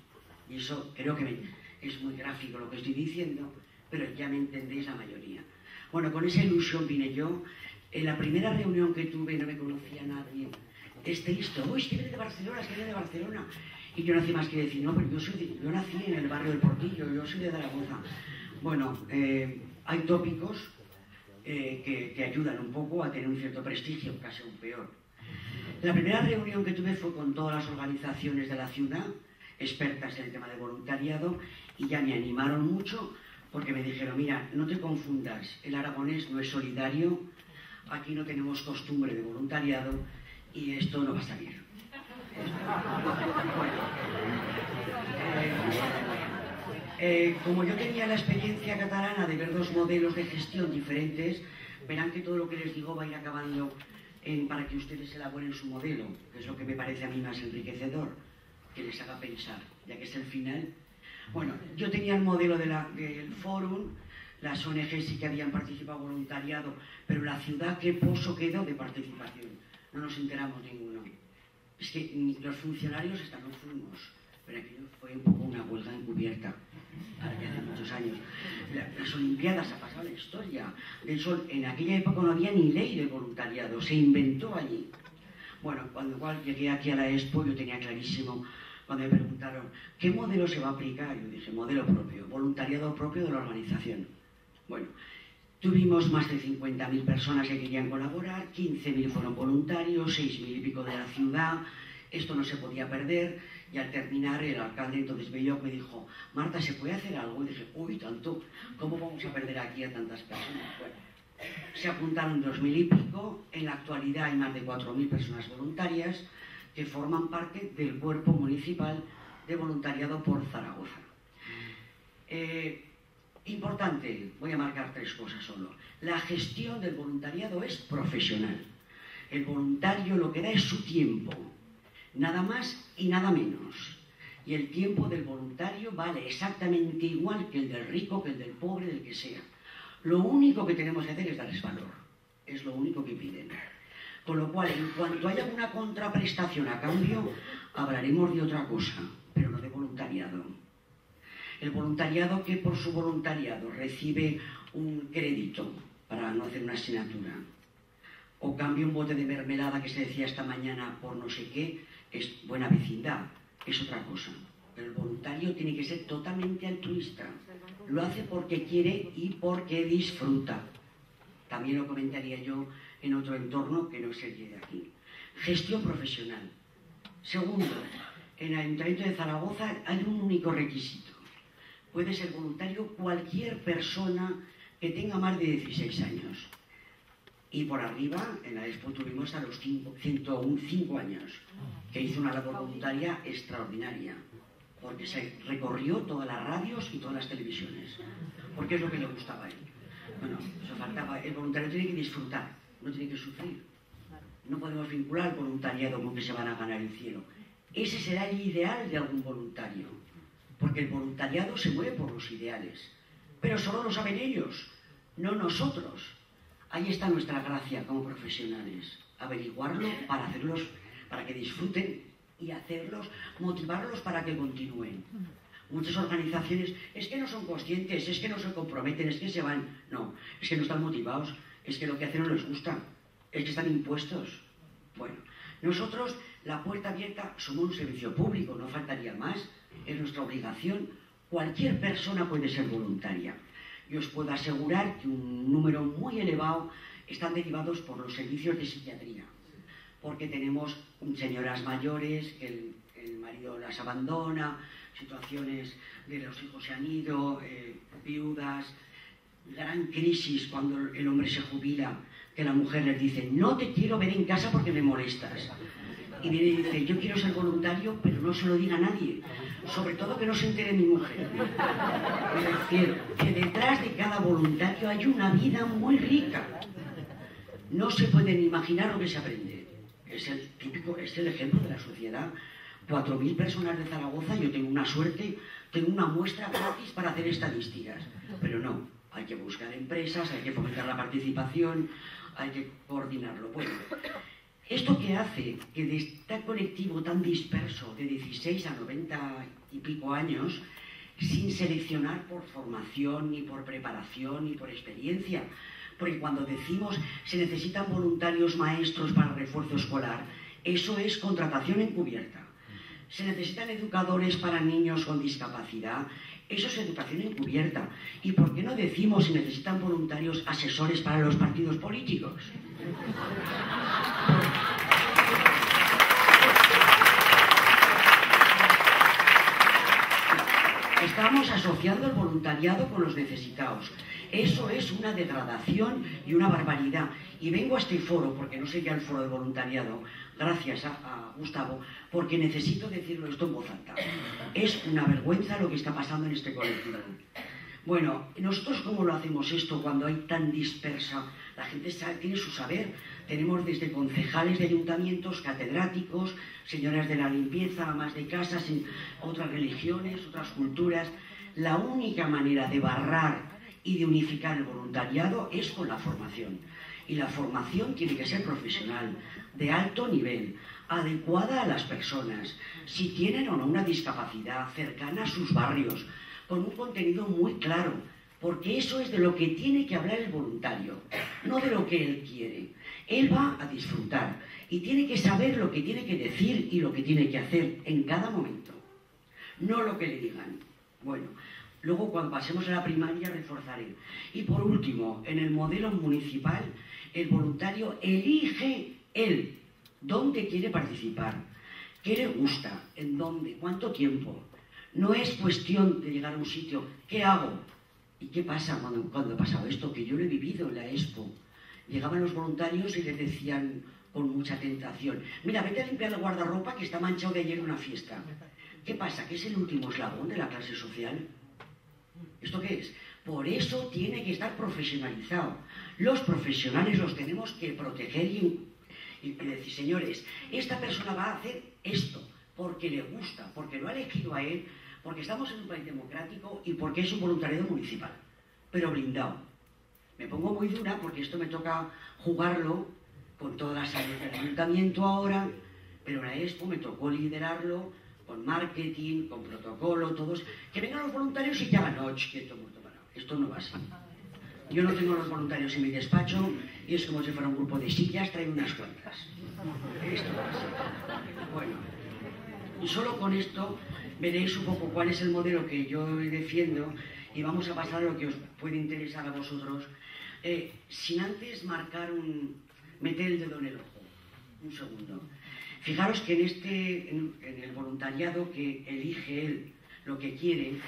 Y eso creo que es muy gráfico lo que estoy diciendo, pero ya me entendéis la mayoría. Bueno, con esa ilusión vine yo. En la primera reunión que tuve no me conocía nadie. Este listo, uy, es que viene de Barcelona, es que viene de Barcelona. Y yo no hacía más que decir, no, pero yo, soy yo nací en el barrio del Portillo, yo soy de Zaragoza. Bueno, eh, hay tópicos eh, que, que, ayudan un poco a tener un cierto prestigio, casi un peor. La primera reunión que tuve fue con todas las organizaciones de la ciudad, expertas en el tema de voluntariado, y ya me animaron mucho porque me dijeron, mira, no te confundas, el aragonés no es solidario, aquí no tenemos costumbre de voluntariado y esto no va a salir. Eh, como yo tenía la experiencia catalana de ver dos modelos de gestión diferentes, verán que todo lo que les digo va a ir acabando en, para que ustedes elaboren su modelo, que es lo que me parece a mí más enriquecedor, que les haga pensar, ya que es el final. Bueno, yo tenía el modelo del fórum, las ONG sí que habían participado voluntariado, pero la ciudad, ¿qué pozo quedó de participación? No nos enteramos ninguno. Es que los funcionarios hasta no fuimos, pero aquello fue un poco una huelga encubierta ahora que hace muchos años. Las Olimpiadas ha pasado la historia. En aquella época no había ni ley de voluntariado, se inventó allí. Bueno, cuando igual llegué aquí a la Expo, yo tenía clarísimo, cuando me preguntaron, ¿qué modelo se va a aplicar? Yo dije, modelo propio, voluntariado propio de la organización. Bueno, tuvimos más de 50.000 personas que querían colaborar, 15.000 fueron voluntarios, 6.000 y pico de la ciudad, esto no se podía perder y al terminar el alcalde entonces Belloc me dijo, Marta, ¿se puede hacer algo? Y dije, uy, tanto, ¿cómo vamos a perder aquí a tantas personas? Bueno, se apuntaron dos mil y pico, en la actualidad hay más de 4.000 personas voluntarias que forman parte del cuerpo municipal de voluntariado por Zaragoza. Eh, importante, voy a marcar tres cosas solo. La gestión del voluntariado es profesional. El voluntario lo que da es su tiempo, nada más y nada menos. Y el tiempo del voluntario vale exactamente igual que el del rico, que el del pobre, del que sea. Lo único que tenemos que hacer es darles valor. Es lo único que piden. Con lo cual, en cuanto haya una contraprestación a cambio, hablaremos de otra cosa, pero no de voluntariado. El voluntariado que por su voluntariado recibe un crédito para no hacer una asignatura, o cambia un bote de mermelada que se decía esta mañana por no sé qué, es buena vecindad, es otra cosa. Pero el voluntario tiene que ser totalmente altruista. Lo hace porque quiere y porque disfruta. También lo comentaría yo en otro entorno que no es el de aquí. Gestión profesional. Segundo, en el Ayuntamiento de Zaragoza hay un único requisito. Puede ser voluntario cualquier persona que tenga más de 16 años. Y por arriba, en la Expo tuvimos a los 105 años, que hizo una labor voluntaria extraordinaria, porque se recorrió todas las radios y todas las televisiones, porque es lo que le gustaba a él. Bueno, eso faltaba. El voluntario tiene que disfrutar, no tiene que sufrir. No podemos vincular voluntariado con que se van a ganar el cielo. Ese será el ideal de algún voluntario, porque el voluntariado se mueve por los ideales, pero solo lo saben ellos, no nosotros. Ahí está nuestra gracia como profesionales, averiguarlo para hacerlos, para que disfruten y hacerlos, motivarlos para que continúen. Muchas organizaciones es que no son conscientes, es que no se comprometen, es que se van. No, es que no están motivados, es que lo que hacen no les gusta, es que están impuestos. Bueno, nosotros, la puerta abierta, somos un servicio público, no faltaría más, es nuestra obligación. Cualquier persona puede ser voluntaria y os puedo asegurar que un número muy elevado están derivados por los servicios de psiquiatría, porque tenemos señoras mayores que el, marido las abandona, situaciones de los hijos se han ido, eh, viudas, gran crisis cuando el hombre se jubila, que la mujer les dice, no te quiero ver en casa porque me molestas. Y viene y dice, yo quiero ser voluntario, pero no se lo diga a nadie. Sobre todo que no se entere mi mujer. Es decir, que detrás de cada voluntario hay una vida muy rica. No se pueden imaginar lo que se aprende. Es el típico, es el ejemplo de la sociedad. 4.000 personas de Zaragoza, yo tengo una suerte, tengo una muestra gratis para hacer estadísticas. Pero no, Hay que buscar empresas, hay que fomentar la participación, hay que coordinarlo. Bueno, ¿esto qué hace? Que de este colectivo tan disperso, de 16 a 90 y pico años, sin seleccionar por formación, ni por preparación, ni por experiencia, porque cuando decimos se necesitan voluntarios maestros para refuerzo escolar, eso es contratación encubierta. Se necesitan educadores para niños con discapacidad, eso es educación encubierta. ¿Y por qué no decimos si necesitan voluntarios asesores para los partidos políticos? Estamos asociando el voluntariado con los necesitados. Eso es una degradación y una barbaridad. Y vengo a este foro, porque no sería el foro de voluntariado, gracias a, Gustavo, porque necesito decirlo esto en voz alta. Es una vergüenza lo que está pasando en este colectivo. Bueno, nosotros cómo lo hacemos esto cuando hay tan dispersa, la gente tiene su saber, tenemos desde concejales de ayuntamientos, catedráticos, señoras de la limpieza, amas de casas, otras religiones, otras culturas. La única manera de barrar y de unificar el voluntariado es con la formación. Y la formación tiene que ser profesional, de alto nivel, adecuada a las personas, si tienen o no una discapacidad, cercana a sus barrios, con un contenido muy claro, porque eso es de lo que tiene que hablar el voluntario, no de lo que él quiere. Él va a disfrutar y tiene que saber lo que tiene que decir y lo que tiene que hacer en cada momento, no lo que le digan. Bueno, Luego, cuando pasemos a la primaria, reforzaré. Y por último, en el modelo municipal, el voluntario elige él dónde quiere participar, qué le gusta, en dónde, cuánto tiempo. No es cuestión de llegar a un sitio, ¿qué hago? ¿Y qué pasa cuando, cuando ha pasado esto? Que yo lo he vivido en la Expo. Llegaban los voluntarios y les decían con mucha tentación, mira, vete a limpiar el guardarropa que está manchado de ayer en una fiesta. ¿Qué pasa? ¿Que es el último eslabón de la clase social? ¿Esto qué es? Por eso tiene que estar profesionalizado. Los profesionales los tenemos que proteger y, decir, señores, esta persona va a hacer esto porque le gusta, porque lo ha elegido a él, porque estamos en un país democrático y porque es un voluntariado municipal, pero blindado. Me pongo muy dura porque esto me toca jugarlo con todas las áreas del ayuntamiento ahora, pero la Expo me tocó liderarlo con marketing, con protocolo, todos, que vengan los voluntarios y que hagan, no, quieto, muerto parado. Esto no va así. Yo no tengo los voluntarios en mi despacho y es como si fuera un grupo de sillas, traigo unas cuantas. Esto así. Bueno, y solo con esto veréis un poco cuál es el modelo que yo defiendo y vamos a pasar a lo que os puede interesar a vosotros, eh, sin antes marcar un, meter el dedo en el ojo. Un segundo. Fijaros que en, este, en, el voluntariado que elige él lo que quiere,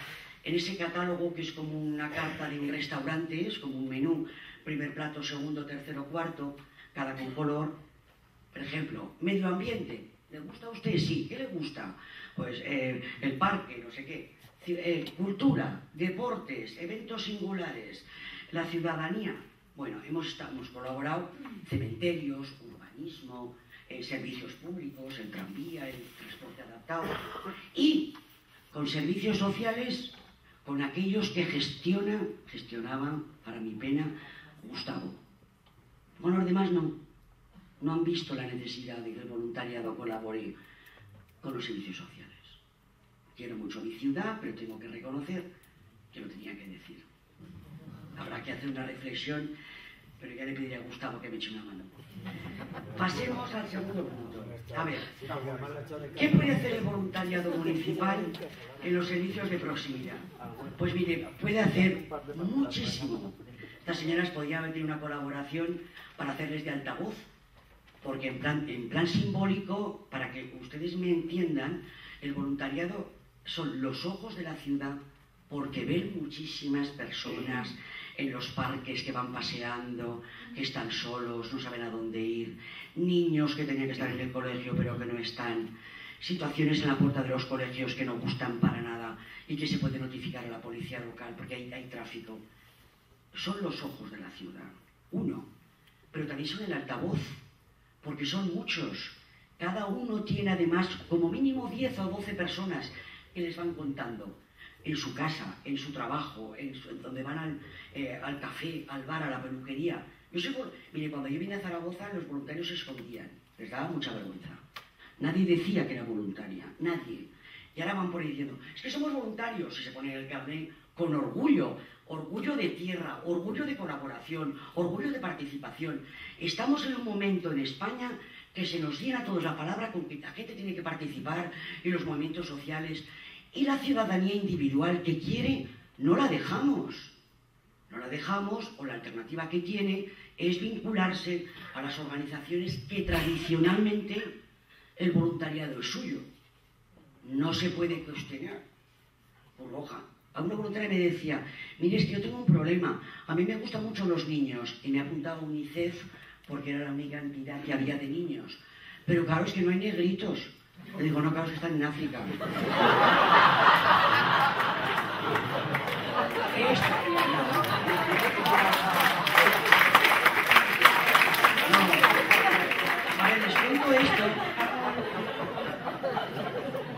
en ese catálogo que es como una carta de un restaurante, es como un menú, primer plato, segundo, tercero, cuarto, cada con color. Por ejemplo, medio ambiente. ¿Le gusta a usted? Sí. ¿Qué le gusta? Pues eh, el parque, no sé qué. Eh, cultura, deportes, eventos singulares, la ciudadanía. Bueno, hemos, colaborado cementerios, urbanismo, en servicios públicos, el tranvía, el transporte adaptado, y con servicios sociales, con aquellos que gestionan, gestionaban, para mi pena, Gustavo. Con los demás no, no han visto la necesidad de que el voluntariado colabore con los servicios sociales. Quiero mucho mi ciudad, pero tengo que reconocer que lo tenía que decir. Habrá que hacer una reflexión, pero ya le pediría a Gustavo que me eche una mano. Pasemos al segundo punto. A ver, ¿qué puede hacer el voluntariado municipal en los servicios de proximidad? Pues mire, puede hacer muchísimo. Estas señoras podrían haber tenido una colaboración para hacerles de altavoz, porque en plan, en plan simbólico, para que ustedes me entiendan, el voluntariado son los ojos de la ciudad porque ven muchísimas personas en los parques que van paseando, que están solos, no saben a dónde ir, niños que tenían que estar en el colegio pero que no están, situaciones en la puerta de los colegios que no gustan para nada y que se puede notificar a la policía local porque hay, hay tráfico. Son los ojos de la ciudad, uno, pero también son el altavoz, porque son muchos. Cada uno tiene además como mínimo 10 o 12 personas que les van contando en su casa, en su trabajo, en, donde van al, eh, al, café, al bar, a la peluquería. Yo sé, mire, cuando yo vine a Zaragoza, los voluntarios se escondían, les daba mucha vergüenza. Nadie decía que era voluntaria, nadie. Y ahora van por ahí diciendo, es que somos voluntarios, y se pone el carnet con orgullo, orgullo de tierra, orgullo de colaboración, orgullo de participación. Estamos en un momento en España que se nos llena todos la palabra con que la gente tiene que participar en los movimientos sociales y la ciudadanía individual que quiere, no la dejamos. No la dejamos o la alternativa que tiene es vincularse a las organizaciones que tradicionalmente el voluntariado es suyo. No se puede cuestionar. Por roja. A una voluntaria me decía, mire, es que yo tengo un problema. A mí me gustan mucho los niños y me ha apuntado a UNICEF porque era la única entidad que había de niños. Pero claro, es que no hay negritos. Le digo, no, claro, que están en África. Vale, les cuento esto.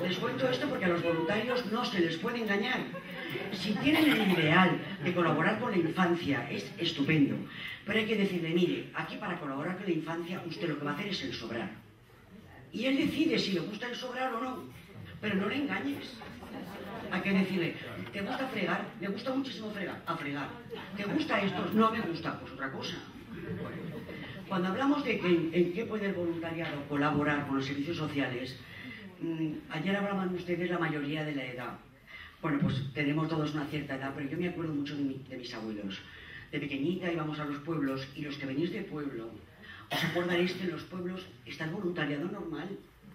Les cuento esto porque a los voluntarios no se les puede engañar. Si tienen el ideal de colaborar con la infancia, es estupendo. Pero hay que decirle, mire, aquí para colaborar con la infancia, usted lo que va a hacer es el sobrar. Y él decide si le gusta el sobrar o no. Pero no le engañes. Hay que decirle, ¿te gusta fregar? Me gusta muchísimo fregar. A fregar. ¿Te gusta esto? No me gusta. Pues otra cosa. Cuando hablamos de que, en qué puede el voluntariado colaborar con los servicios sociales, mm, ayer hablaban ustedes la mayoría de la edad. Bueno, pues tenemos todos una cierta edad, pero yo me acuerdo mucho de mis abuelos de pequeñita íbamos a los pueblos y los que venís de pueblo, os acordaréis que en los pueblos está el voluntariado normal,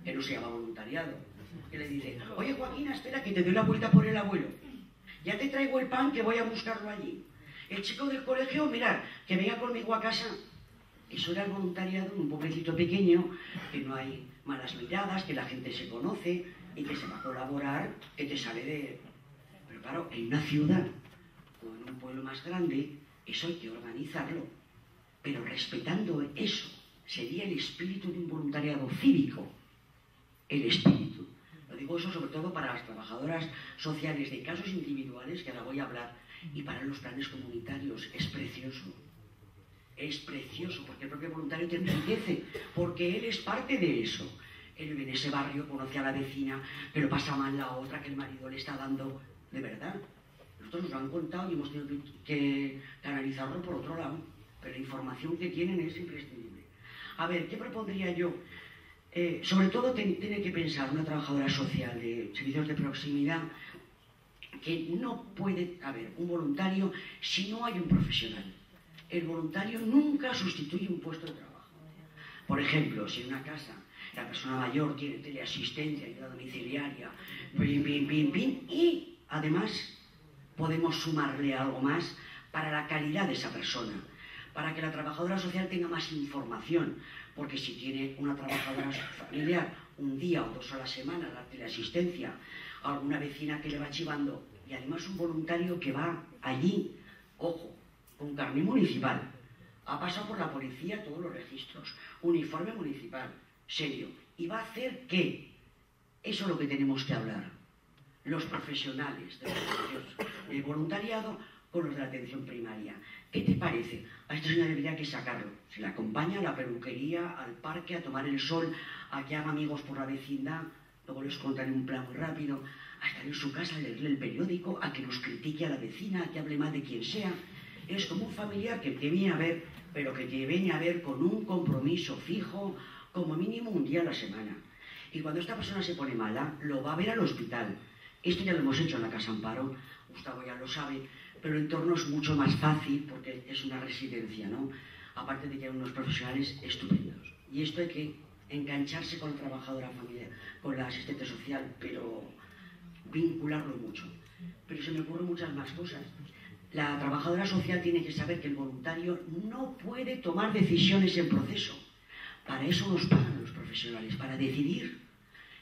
que no se llama voluntariado. Que le dice, oye Joaquín, espera que te doy la vuelta por el abuelo. Ya te traigo el pan que voy a buscarlo allí. El chico del colegio, mirad, que venga conmigo a casa. Eso era el voluntariado en un pueblecito pequeño, que no hay malas miradas, que la gente se conoce y que se va a colaborar, que te sale de... Pero claro, en una ciudad o en un pueblo más grande, eso hay que organizarlo, pero respetando eso. Sería el espíritu de un voluntariado cívico, el espíritu. Lo digo eso sobre todo para las trabajadoras sociales de casos individuales, que ahora voy a hablar, y para los planes comunitarios. Es precioso. Es precioso, porque el propio voluntario te enriquece, porque él es parte de eso. Él vive en ese barrio, conoce a la vecina, pero pasa mal la otra que el marido le está dando, de verdad. Nosotros nos lo han contado y hemos tenido que canalizarlo por otro lado, pero la información que tienen es imprescindible. A ver, ¿qué propondría yo? Eh, sobre todo tiene que pensar una trabajadora social de servicios de proximidad que no puede haber un voluntario si no hay un profesional. El voluntario nunca sustituye un puesto de trabajo. Por ejemplo, si en una casa la persona mayor tiene teleasistencia, ayuda domiciliaria, pin, pin, pin, pin, y además podemos sumarle algo más para la calidad de esa persona, para que la trabajadora social tenga más información, porque si tiene una trabajadora familiar un día o dos a la semana, la teleasistencia, alguna vecina que le va chivando y además un voluntario que va allí, ojo, con carnet municipal, ha pasado por la policía todos los registros, uniforme municipal, serio, y va a hacer qué? Eso es lo que tenemos que hablar los profesionales del voluntariado con los de atención primaria. ¿Qué te parece? A esta señora debería que sacarlo. Se la acompaña a la peluquería, al parque, a tomar el sol, a que haga amigos por la vecindad, luego les contaré un plan muy rápido, a estar en su casa, a leerle el periódico, a que nos critique a la vecina, a que hable mal de quien sea. Es como un familiar que te viene a ver, pero que te viene a ver con un compromiso fijo, como mínimo un día a la semana. Y cuando esta persona se pone mala, lo va a ver al hospital esto ya lo hemos hecho en la Casa Amparo, Gustavo ya lo sabe, pero el entorno es mucho más fácil porque es una residencia, ¿no? Aparte de que hay unos profesionales estupendos. Y esto hay que engancharse con la trabajadora familiar, con la asistente social, pero vincularlo mucho. Pero se me ocurren muchas más cosas. La trabajadora social tiene que saber que el voluntario no puede tomar decisiones en proceso. Para eso nos pagan los profesionales, para decidir.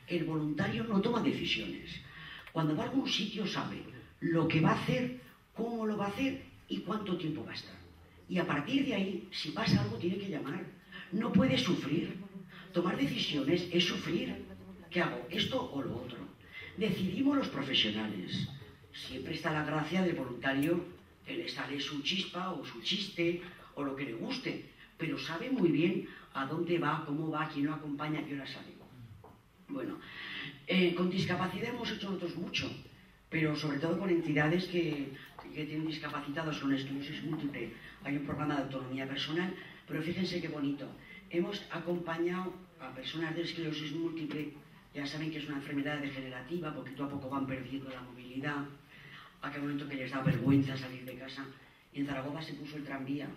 El voluntario no toma decisiones. Cuando va a algún sitio sabe lo que va a hacer, cómo lo va a hacer y cuánto tiempo va a estar. Y a partir de ahí, si pasa algo, tiene que llamar. No puede sufrir. Tomar decisiones es sufrir. ¿Qué hago? ¿Esto o lo otro? Decidimos los profesionales. siempre está la gracia del voluntario que le sale su chispa o su chiste o lo que le guste, pero sabe muy bien a dónde va, cómo va, quién lo acompaña, a qué hora sale. Bueno, eh, con discapacidad hemos hecho nosotros mucho, pero sobre todo con entidades que, que tienen discapacitados con esclerosis múltiple. Hay un programa de autonomía personal, pero fíjense qué bonito. Hemos acompañado a personas de esclerosis múltiple, ya saben que es una enfermedad degenerativa, poquito a poco van perdiendo la movilidad, a qué momento que les da vergüenza salir de casa. Y en Zaragoza se puso el tranvía.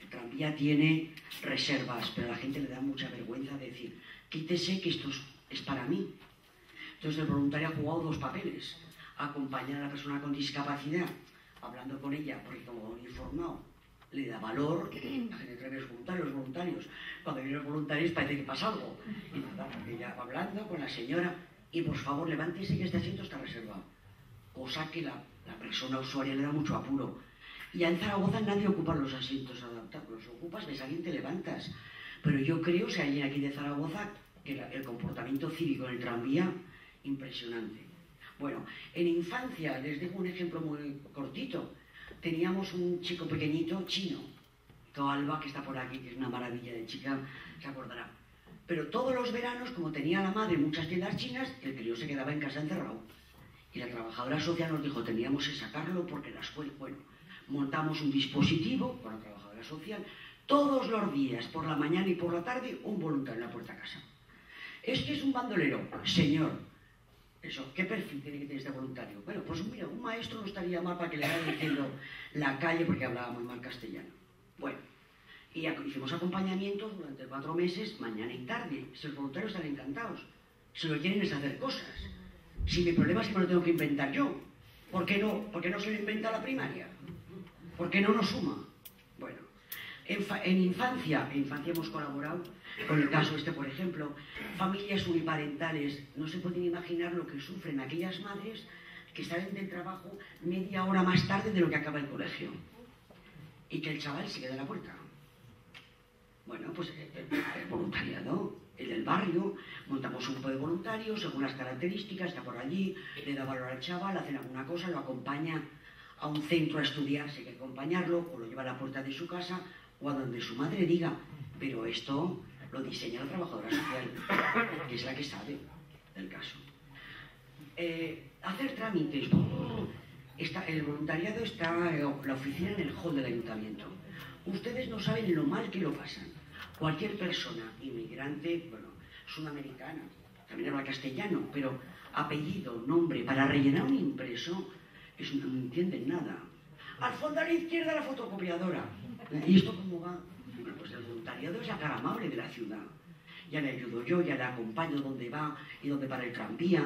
El tranvía tiene reservas, pero a la gente le da mucha vergüenza decir, quítese que esto es para mí. Entonces el voluntario ha jugado dos papeles. Acompañar a la persona con discapacidad, hablando con ella, porque como informado, le da valor, <clears throat> la gente trae los voluntarios, los voluntarios. Cuando vienen los voluntarios parece que pasa algo. Y nada, ella hablando con la señora y por favor levántese que este asiento está reservado. Cosa que la, la persona usuaria le da mucho apuro. Y en Zaragoza nadie ocupa los asientos adaptados, los ocupas, ves a alguien, te levantas. Pero yo creo, si alguien aquí de Zaragoza, que el comportamiento cívico en el tranvía, impresionante. Bueno, en infancia, les dejo un ejemplo muy cortito. Teníamos un chico pequeñito chino, Alba, que está por aquí, que es una maravilla de chica, se acordará. Pero todos los veranos, como tenía la madre muchas tiendas chinas, el crío se quedaba en casa encerrado. Y la trabajadora social nos dijo, teníamos que sacarlo porque la escuela... Bueno, montamos un dispositivo con la trabajadora social, todos los días, por la mañana y por la tarde, un voluntario en la puerta a casa. Es que es un bandolero. Señor, ¿qué perfil tiene que tener este voluntario? Bueno, pues mira, un maestro no estaría mal para que le vaya diciendo la calle porque hablaba muy mal castellano. Bueno, y hicimos acompañamientos durante cuatro meses, mañana y tarde. Los voluntarios están encantados. Si lo quieren es hacer cosas. Si mi problema es que me lo tengo que inventar yo. ¿Por qué no, ¿Por qué no se lo inventa la primaria? ¿Por qué no nos suma? En, infancia, en infancia hemos colaborado con el caso este, por ejemplo, familias uniparentales, no se pueden imaginar lo que sufren aquellas madres que salen del trabajo media hora más tarde de lo que acaba el colegio y que el chaval se queda en la puerta. Bueno, pues eh, eh, el, voluntariado, el del barrio, montamos un grupo de voluntarios según las características, está por allí, le da valor al chaval, hacen alguna cosa, lo acompaña a un centro a estudiar, si hay que acompañarlo, o lo lleva a la puerta de su casa, o a donde su madre diga, pero esto lo diseña la trabajadora social, que es la que sabe del caso. Eh, hacer trámites. El voluntariado está, la oficina en el hall del ayuntamiento. Ustedes no saben lo mal que lo pasan. Cualquier persona, inmigrante, bueno, sudamericana, también habla castellano, pero apellido, nombre, para rellenar un impreso, es, no entienden nada. Al fondo a la izquierda la fotocopiadora. ¿Y esto cómo va? pues el voluntariado es la cara amable de la ciudad. Ya le ayudo yo, ya le acompaño donde va y donde para el tranvía.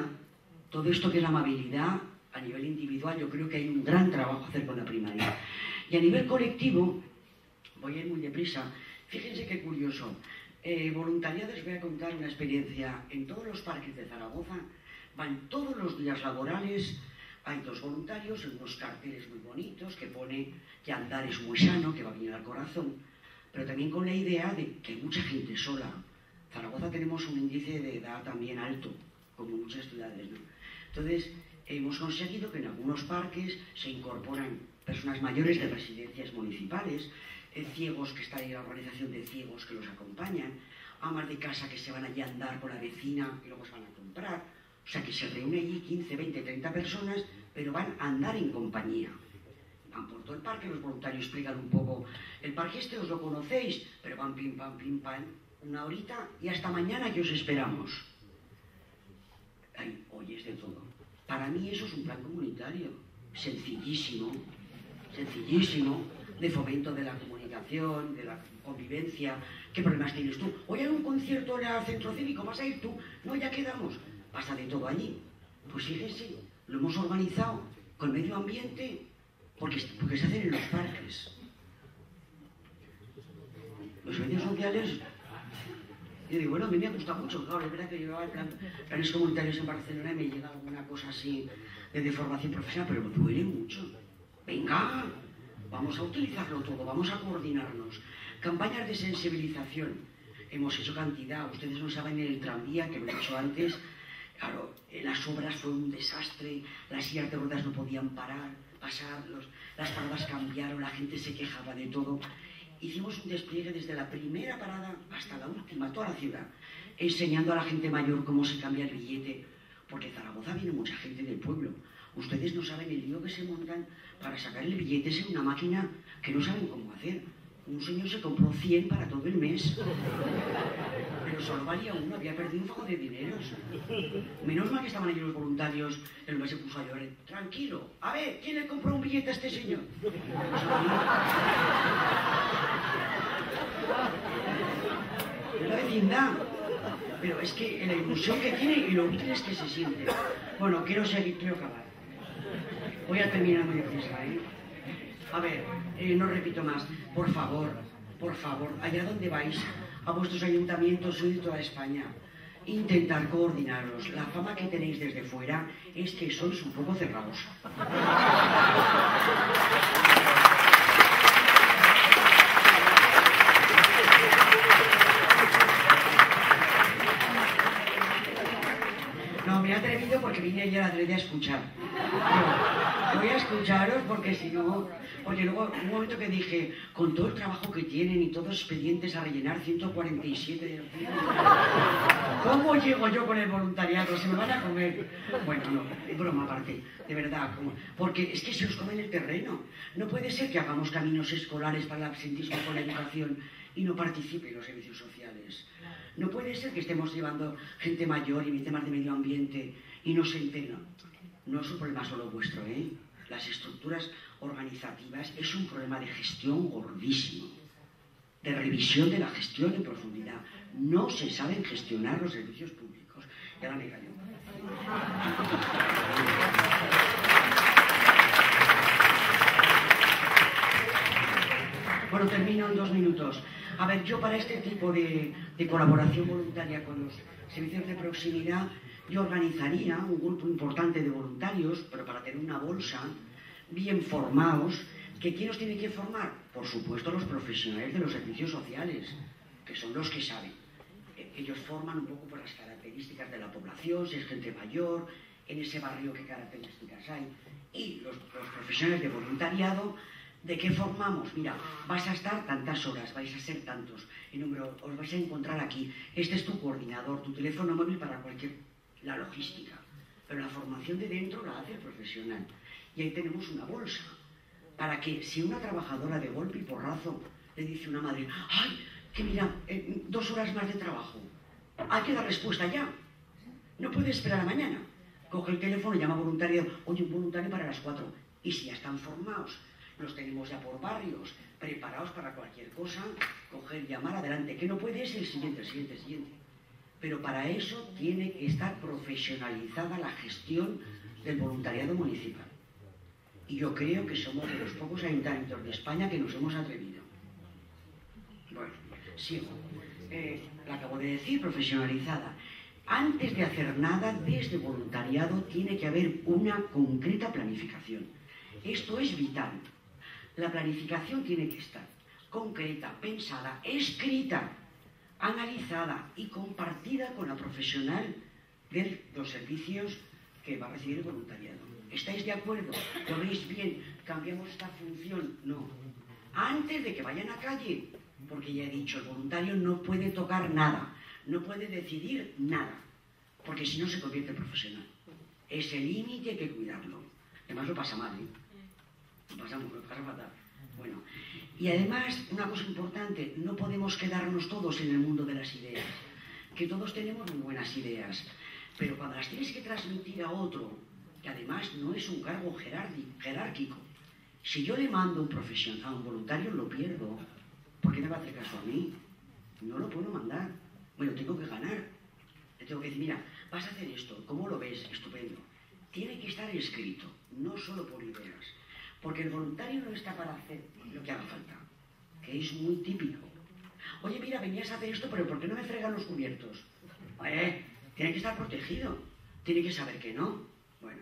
Todo esto que es la amabilidad a nivel individual, yo creo que hay un gran trabajo a hacer con la primaria. Y a nivel colectivo, voy a ir muy deprisa, fíjense qué curioso. Eh, voluntariado les voy a contar una experiencia. En todos los parques de Zaragoza van todos los días laborales hay dos voluntarios en unos carteles muy bonitos que pone que andar es muy sano, que va bien al corazón pero también con la idea de que hay mucha gente sola. Zaragoza tenemos un índice de edad también alto, como muchas ciudades. Entonces, hemos conseguido que en algunos parques se incorporan personas mayores de residencias municipales, eh, ciegos que están en la organización de ciegos que los acompañan, amas de casa que se van allí a andar con la vecina y luego se van a comprar. O sea que se reúne allí 15, 20, 30 personas, pero van a andar en compañía van por todo el parque, los voluntarios explican un poco, el parque este os lo conocéis, pero van pim pam, pim pam, una horita y hasta mañana que os esperamos. Ay, oyes de todo. Para mí eso es un plan comunitario, sencillísimo, sencillísimo, de fomento de la comunicación, de la convivencia. ¿Qué problemas tienes tú? Hoy hay un concierto en el centro cívico, ¿vas a ir tú? No, ya quedamos. Pasa de todo allí. Pues fíjense, lo hemos organizado con medio ambiente porque, se hacen en los parques. Los medios sociales, yo digo, bueno, a mí me ha gustado mucho, claro, es verdad que yo plan, planes comunitarios en Barcelona y me llega alguna cosa así de deformación profesional, pero me duele mucho. Venga, vamos a utilizarlo todo, vamos a coordinarnos. Campañas de sensibilización. Hemos hecho cantidad, ustedes no saben en el tranvía, que lo he dicho antes, Claro, eh, las obras fue un desastre, las sillas de ruedas no podían parar, pasar, las paradas cambiaron, la gente se quejaba de todo. Hicimos un despliegue desde la primera parada hasta la última, toda la ciudad, enseñando a la gente mayor cómo se cambia el billete, porque Zaragoza viene mucha gente del pueblo. Ustedes no saben el lío que se montan para sacar el billete en una máquina que no saben cómo hacer. Un señor se compró 100 para todo el mes. Pero solo valía uno, había perdido un foco de dineros. Menos mal que estaban allí los voluntarios, el hombre se puso a llorar. Tranquilo, a ver, ¿quién le compró un billete a este señor? La vecindad. Pero es que la ilusión que tiene y lo útil es que se siente. Bueno, quiero seguir, quiero acabar. Voy a terminar muy deprisa, ¿eh? A ver, eh, no repito más. Por favor, por favor, allá donde vais, a vuestros ayuntamientos, soy de toda España, intentar coordinaros. La fama que tenéis desde fuera es que sois un poco cerrados. No, me he atrevido porque vine ayer adrede a escuchar. No, voy a escucharos porque si no... Porque luego, un momento que dije, con todo el trabajo que tienen y todos los expedientes a rellenar, 147 de ¿Cómo llego yo con el voluntariado? Se me van a comer. Bueno, no, broma aparte, de verdad. porque es que se os come el terreno. No puede ser que hagamos caminos escolares para el absentismo con la educación y no participe en los servicios sociales. No puede ser que estemos llevando gente mayor y temas de medio ambiente y no se enteren. No es un problema solo vuestro, ¿eh? Las estructuras organizativas es un problema de gestión gordísimo, de revisión de la gestión en profundidad. No se saben gestionar los servicios públicos. Y ahora me callo. Bueno, termino en dos minutos. A ver, yo para este tipo de, de colaboración voluntaria con los servicios de proximidad, yo organizaría un grupo importante de voluntarios, pero para tener una bolsa, bien formados, que ¿quién los tiene que formar? Por supuesto los profesionales de los servicios sociales, que son los que saben. Eh, Ellos forman un poco por las características de la población, si es gente mayor, en ese barrio qué características hay. Y los, profesionales de voluntariado, ¿de qué formamos? Mira, vas a estar tantas horas, vais a ser tantos, el número, os vais a encontrar aquí. Este es tu coordinador, tu teléfono móvil para cualquier, la logística. Pero la formación de dentro la hace el profesional. Y ahí tenemos una bolsa, para que si una trabajadora de golpe y porrazo le dice una madre, ¡ay! Que mira, eh, dos horas más de trabajo. Hay que dar respuesta ya. No puede esperar a mañana. Coge el teléfono, llama voluntario, oye, un voluntario para las cuatro. Y si ya están formados, los tenemos ya por barrios, preparados para cualquier cosa, coger, llamar adelante. Que no puede es el siguiente, el siguiente, el siguiente. Pero para eso tiene que estar profesionalizada la gestión del voluntariado municipal. Y yo creo que somos de los pocos ayuntamientos de España que nos hemos atrevido. Bueno, sigo. Eh, la acabo de decir, profesionalizada. Antes de hacer nada, desde voluntariado tiene que haber una concreta planificación. Esto es vital. La planificación tiene que estar concreta, pensada, escrita, analizada y compartida con la profesional de los servicios que va a recibir el voluntariado. ¿Estáis de acuerdo? ¿Lo veis bien? ¿Cambiamos esta función? No. Antes de que vayan a calle, porque ya he dicho, el voluntario no puede tocar nada, no puede decidir nada, porque si no se convierte en profesional. Ese límite hay que cuidarlo. Además lo pasa mal, ¿eh? Lo pasa, lo pasa fatal. Bueno, y además, una cosa importante, no podemos quedarnos todos en el mundo de las ideas, que todos tenemos muy buenas ideas, pero cuando las tienes que transmitir a otro, que además no es un cargo jerárquico, si yo le mando un profesional, a un voluntario, lo pierdo. ¿Por qué me va a hacer caso a mí? No lo puedo mandar. Bueno, tengo que ganar. Le tengo que decir, mira, vas a hacer esto. ¿Cómo lo ves? Estupendo. Tiene que estar escrito, no solo por ideas. Porque el voluntario no está para hacer lo que haga falta, que es muy típico. Oye, mira, venías a hacer esto, pero ¿por qué no me fregan los cubiertos? Tiene que estar protegido. Tiene que saber que no. Bueno,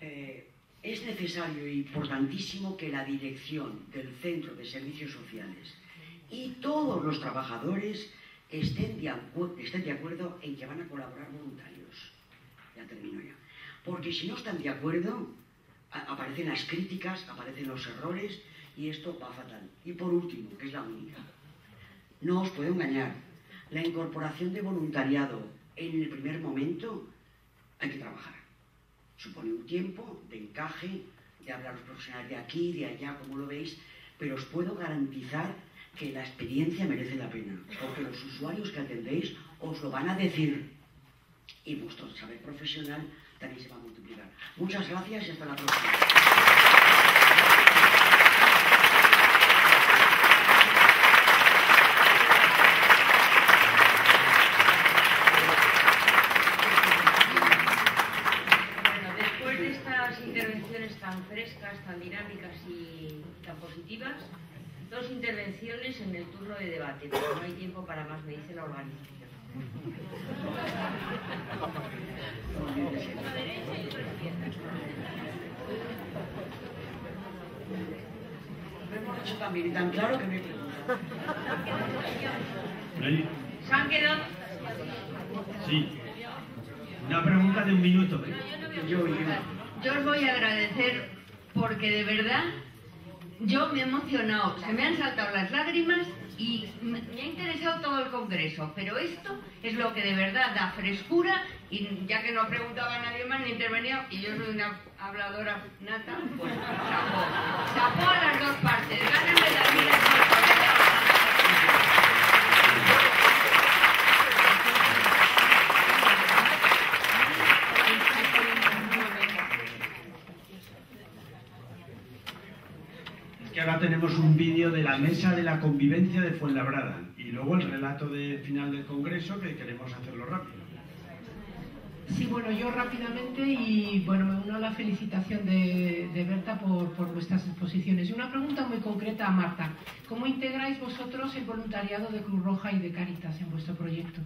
eh, es necesario e importantísimo que la dirección del Centro de Servicios Sociales y todos los trabajadores de, estén de acuerdo en que van a colaborar voluntarios. Ya termino ya. Porque si no están de acuerdo, aparecen las críticas, aparecen los errores y esto va fatal. Y por último, que es la única, no os puedo engañar, la incorporación de voluntariado en el primer momento hay que trabajar. Supone un tiempo de encaje, de hablar los profesionales de aquí, de allá, como lo veis, pero os puedo garantizar que la experiencia merece la pena, porque los usuarios que atendéis os lo van a decir y vuestro saber profesional también se va a multiplicar. Muchas gracias y hasta la próxima. después de estas intervenciones tan frescas, tan dinámicas y tan positivas, dos intervenciones en el turno de debate, pero no hay tiempo para más, me dice la organización. Lo hemos hecho también y tan claro que me he ¿Se han quedado? Sí. Una pregunta de un minuto. ¿eh? Yo, yo. Yo os voy a agradecer porque de verdad yo me he emocionado, se me han saltado las lágrimas y me ha interesado todo el Congreso, pero esto es lo que de verdad da frescura y ya que no preguntaba a nadie más ni intervenía y yo soy una habladora nata, pues chapó, chapó a las dos partes, gánenme la vida que ahora tenemos un vídeo de la mesa de la convivencia de Fuenlabrada y luego el relato de final del Congreso que queremos hacerlo rápido. Sí, bueno, yo rápidamente y bueno, me uno a la felicitación de, de Berta por, por, vuestras exposiciones. Y una pregunta muy concreta a Marta. ¿Cómo integráis vosotros el voluntariado de Cruz Roja y de Caritas en vuestro proyecto?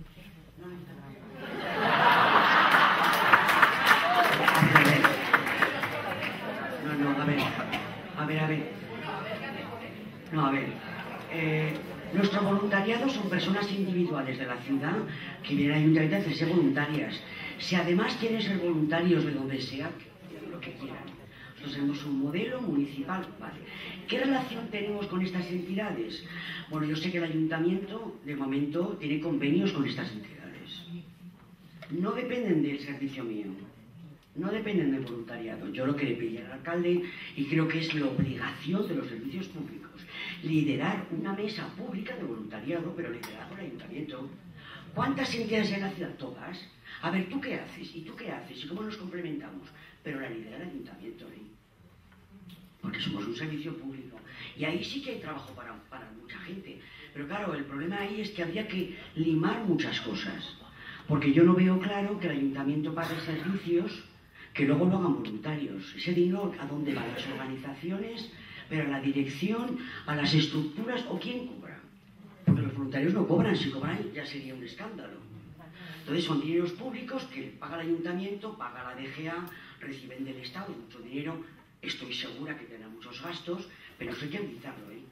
No, no, a ver, a ver, a ver. No, a ver. Eh, nuestro voluntariado son personas individuales de la ciudad que vienen al ayuntamiento a hacerse voluntarias. Si además quieren ser voluntarios de donde sea, lo que quieran. Nosotros tenemos un modelo municipal, vale. ¿Qué relación tenemos con estas entidades? Bueno, yo sé que el ayuntamiento, de momento, tiene convenios con estas entidades. No dependen del servicio mío no dependen del voluntariado. Yo lo que le pedí al alcalde, y creo que es la obligación de los servicios públicos, liderar una mesa pública de voluntariado, pero liderado por el ayuntamiento. ¿Cuántas entidades hay en la ciudad? Todas. A ver, ¿tú qué haces? ¿Y tú qué haces? ¿Y cómo nos complementamos? Pero la lidera el ayuntamiento, ¿eh? Porque somos un servicio público. Y ahí sí que hay trabajo para, para mucha gente. Pero claro, el problema ahí es que habría que limar muchas cosas. Porque yo no veo claro que el ayuntamiento pague servicios que luego lo hagan voluntarios. Ese dinero a dónde va, las organizaciones, pero a la dirección, a las estructuras, o quién cobra. Porque los voluntarios no cobran, si cobran ya sería un escándalo. Entonces son dineros públicos que paga el ayuntamiento, paga la DGA, reciben del Estado mucho dinero, estoy segura que tendrá muchos gastos, pero eso hay que auditarlo, ¿eh?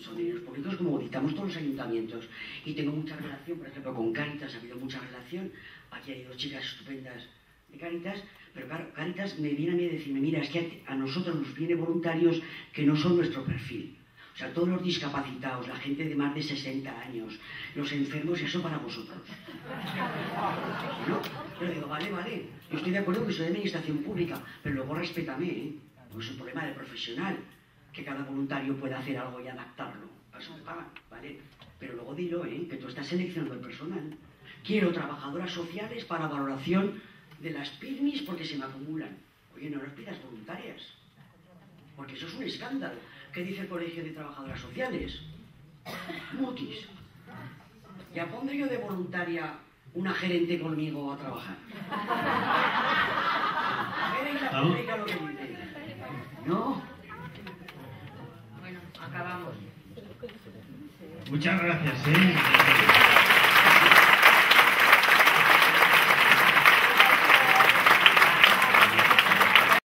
Son dineros públicos como auditamos todos los ayuntamientos. Y tengo mucha relación, por ejemplo, con Caritas, ha habido mucha relación, aquí hay dos chicas estupendas de Caritas, pero claro, Caritas me viene a mí a decirme, mira, es que a nosotros nos vienen voluntarios que no son nuestro perfil. O sea, todos los discapacitados, la gente de más de 60 años, los enfermos, eso para vosotros. ¿No? Pero digo, vale, vale, yo estoy de acuerdo que soy de administración pública, pero luego respétame, ¿eh? Pues es un problema del profesional, que cada voluntario pueda hacer algo y adaptarlo. Para eso me pagan, ¿vale? Pero luego dilo, ¿eh? Que tú estás seleccionando el personal. Quiero trabajadoras sociales para valoración de las PIRMIS porque se me acumulan. Oye, no las pidas voluntarias. Porque eso es un escándalo. ¿Qué dice el Colegio de Trabajadoras Sociales? Mutis. Ya pondré yo de voluntaria una gerente conmigo a trabajar. ¿Veréis la pública lo que dice? No. Bueno, acabamos. Muchas gracias. ¿eh?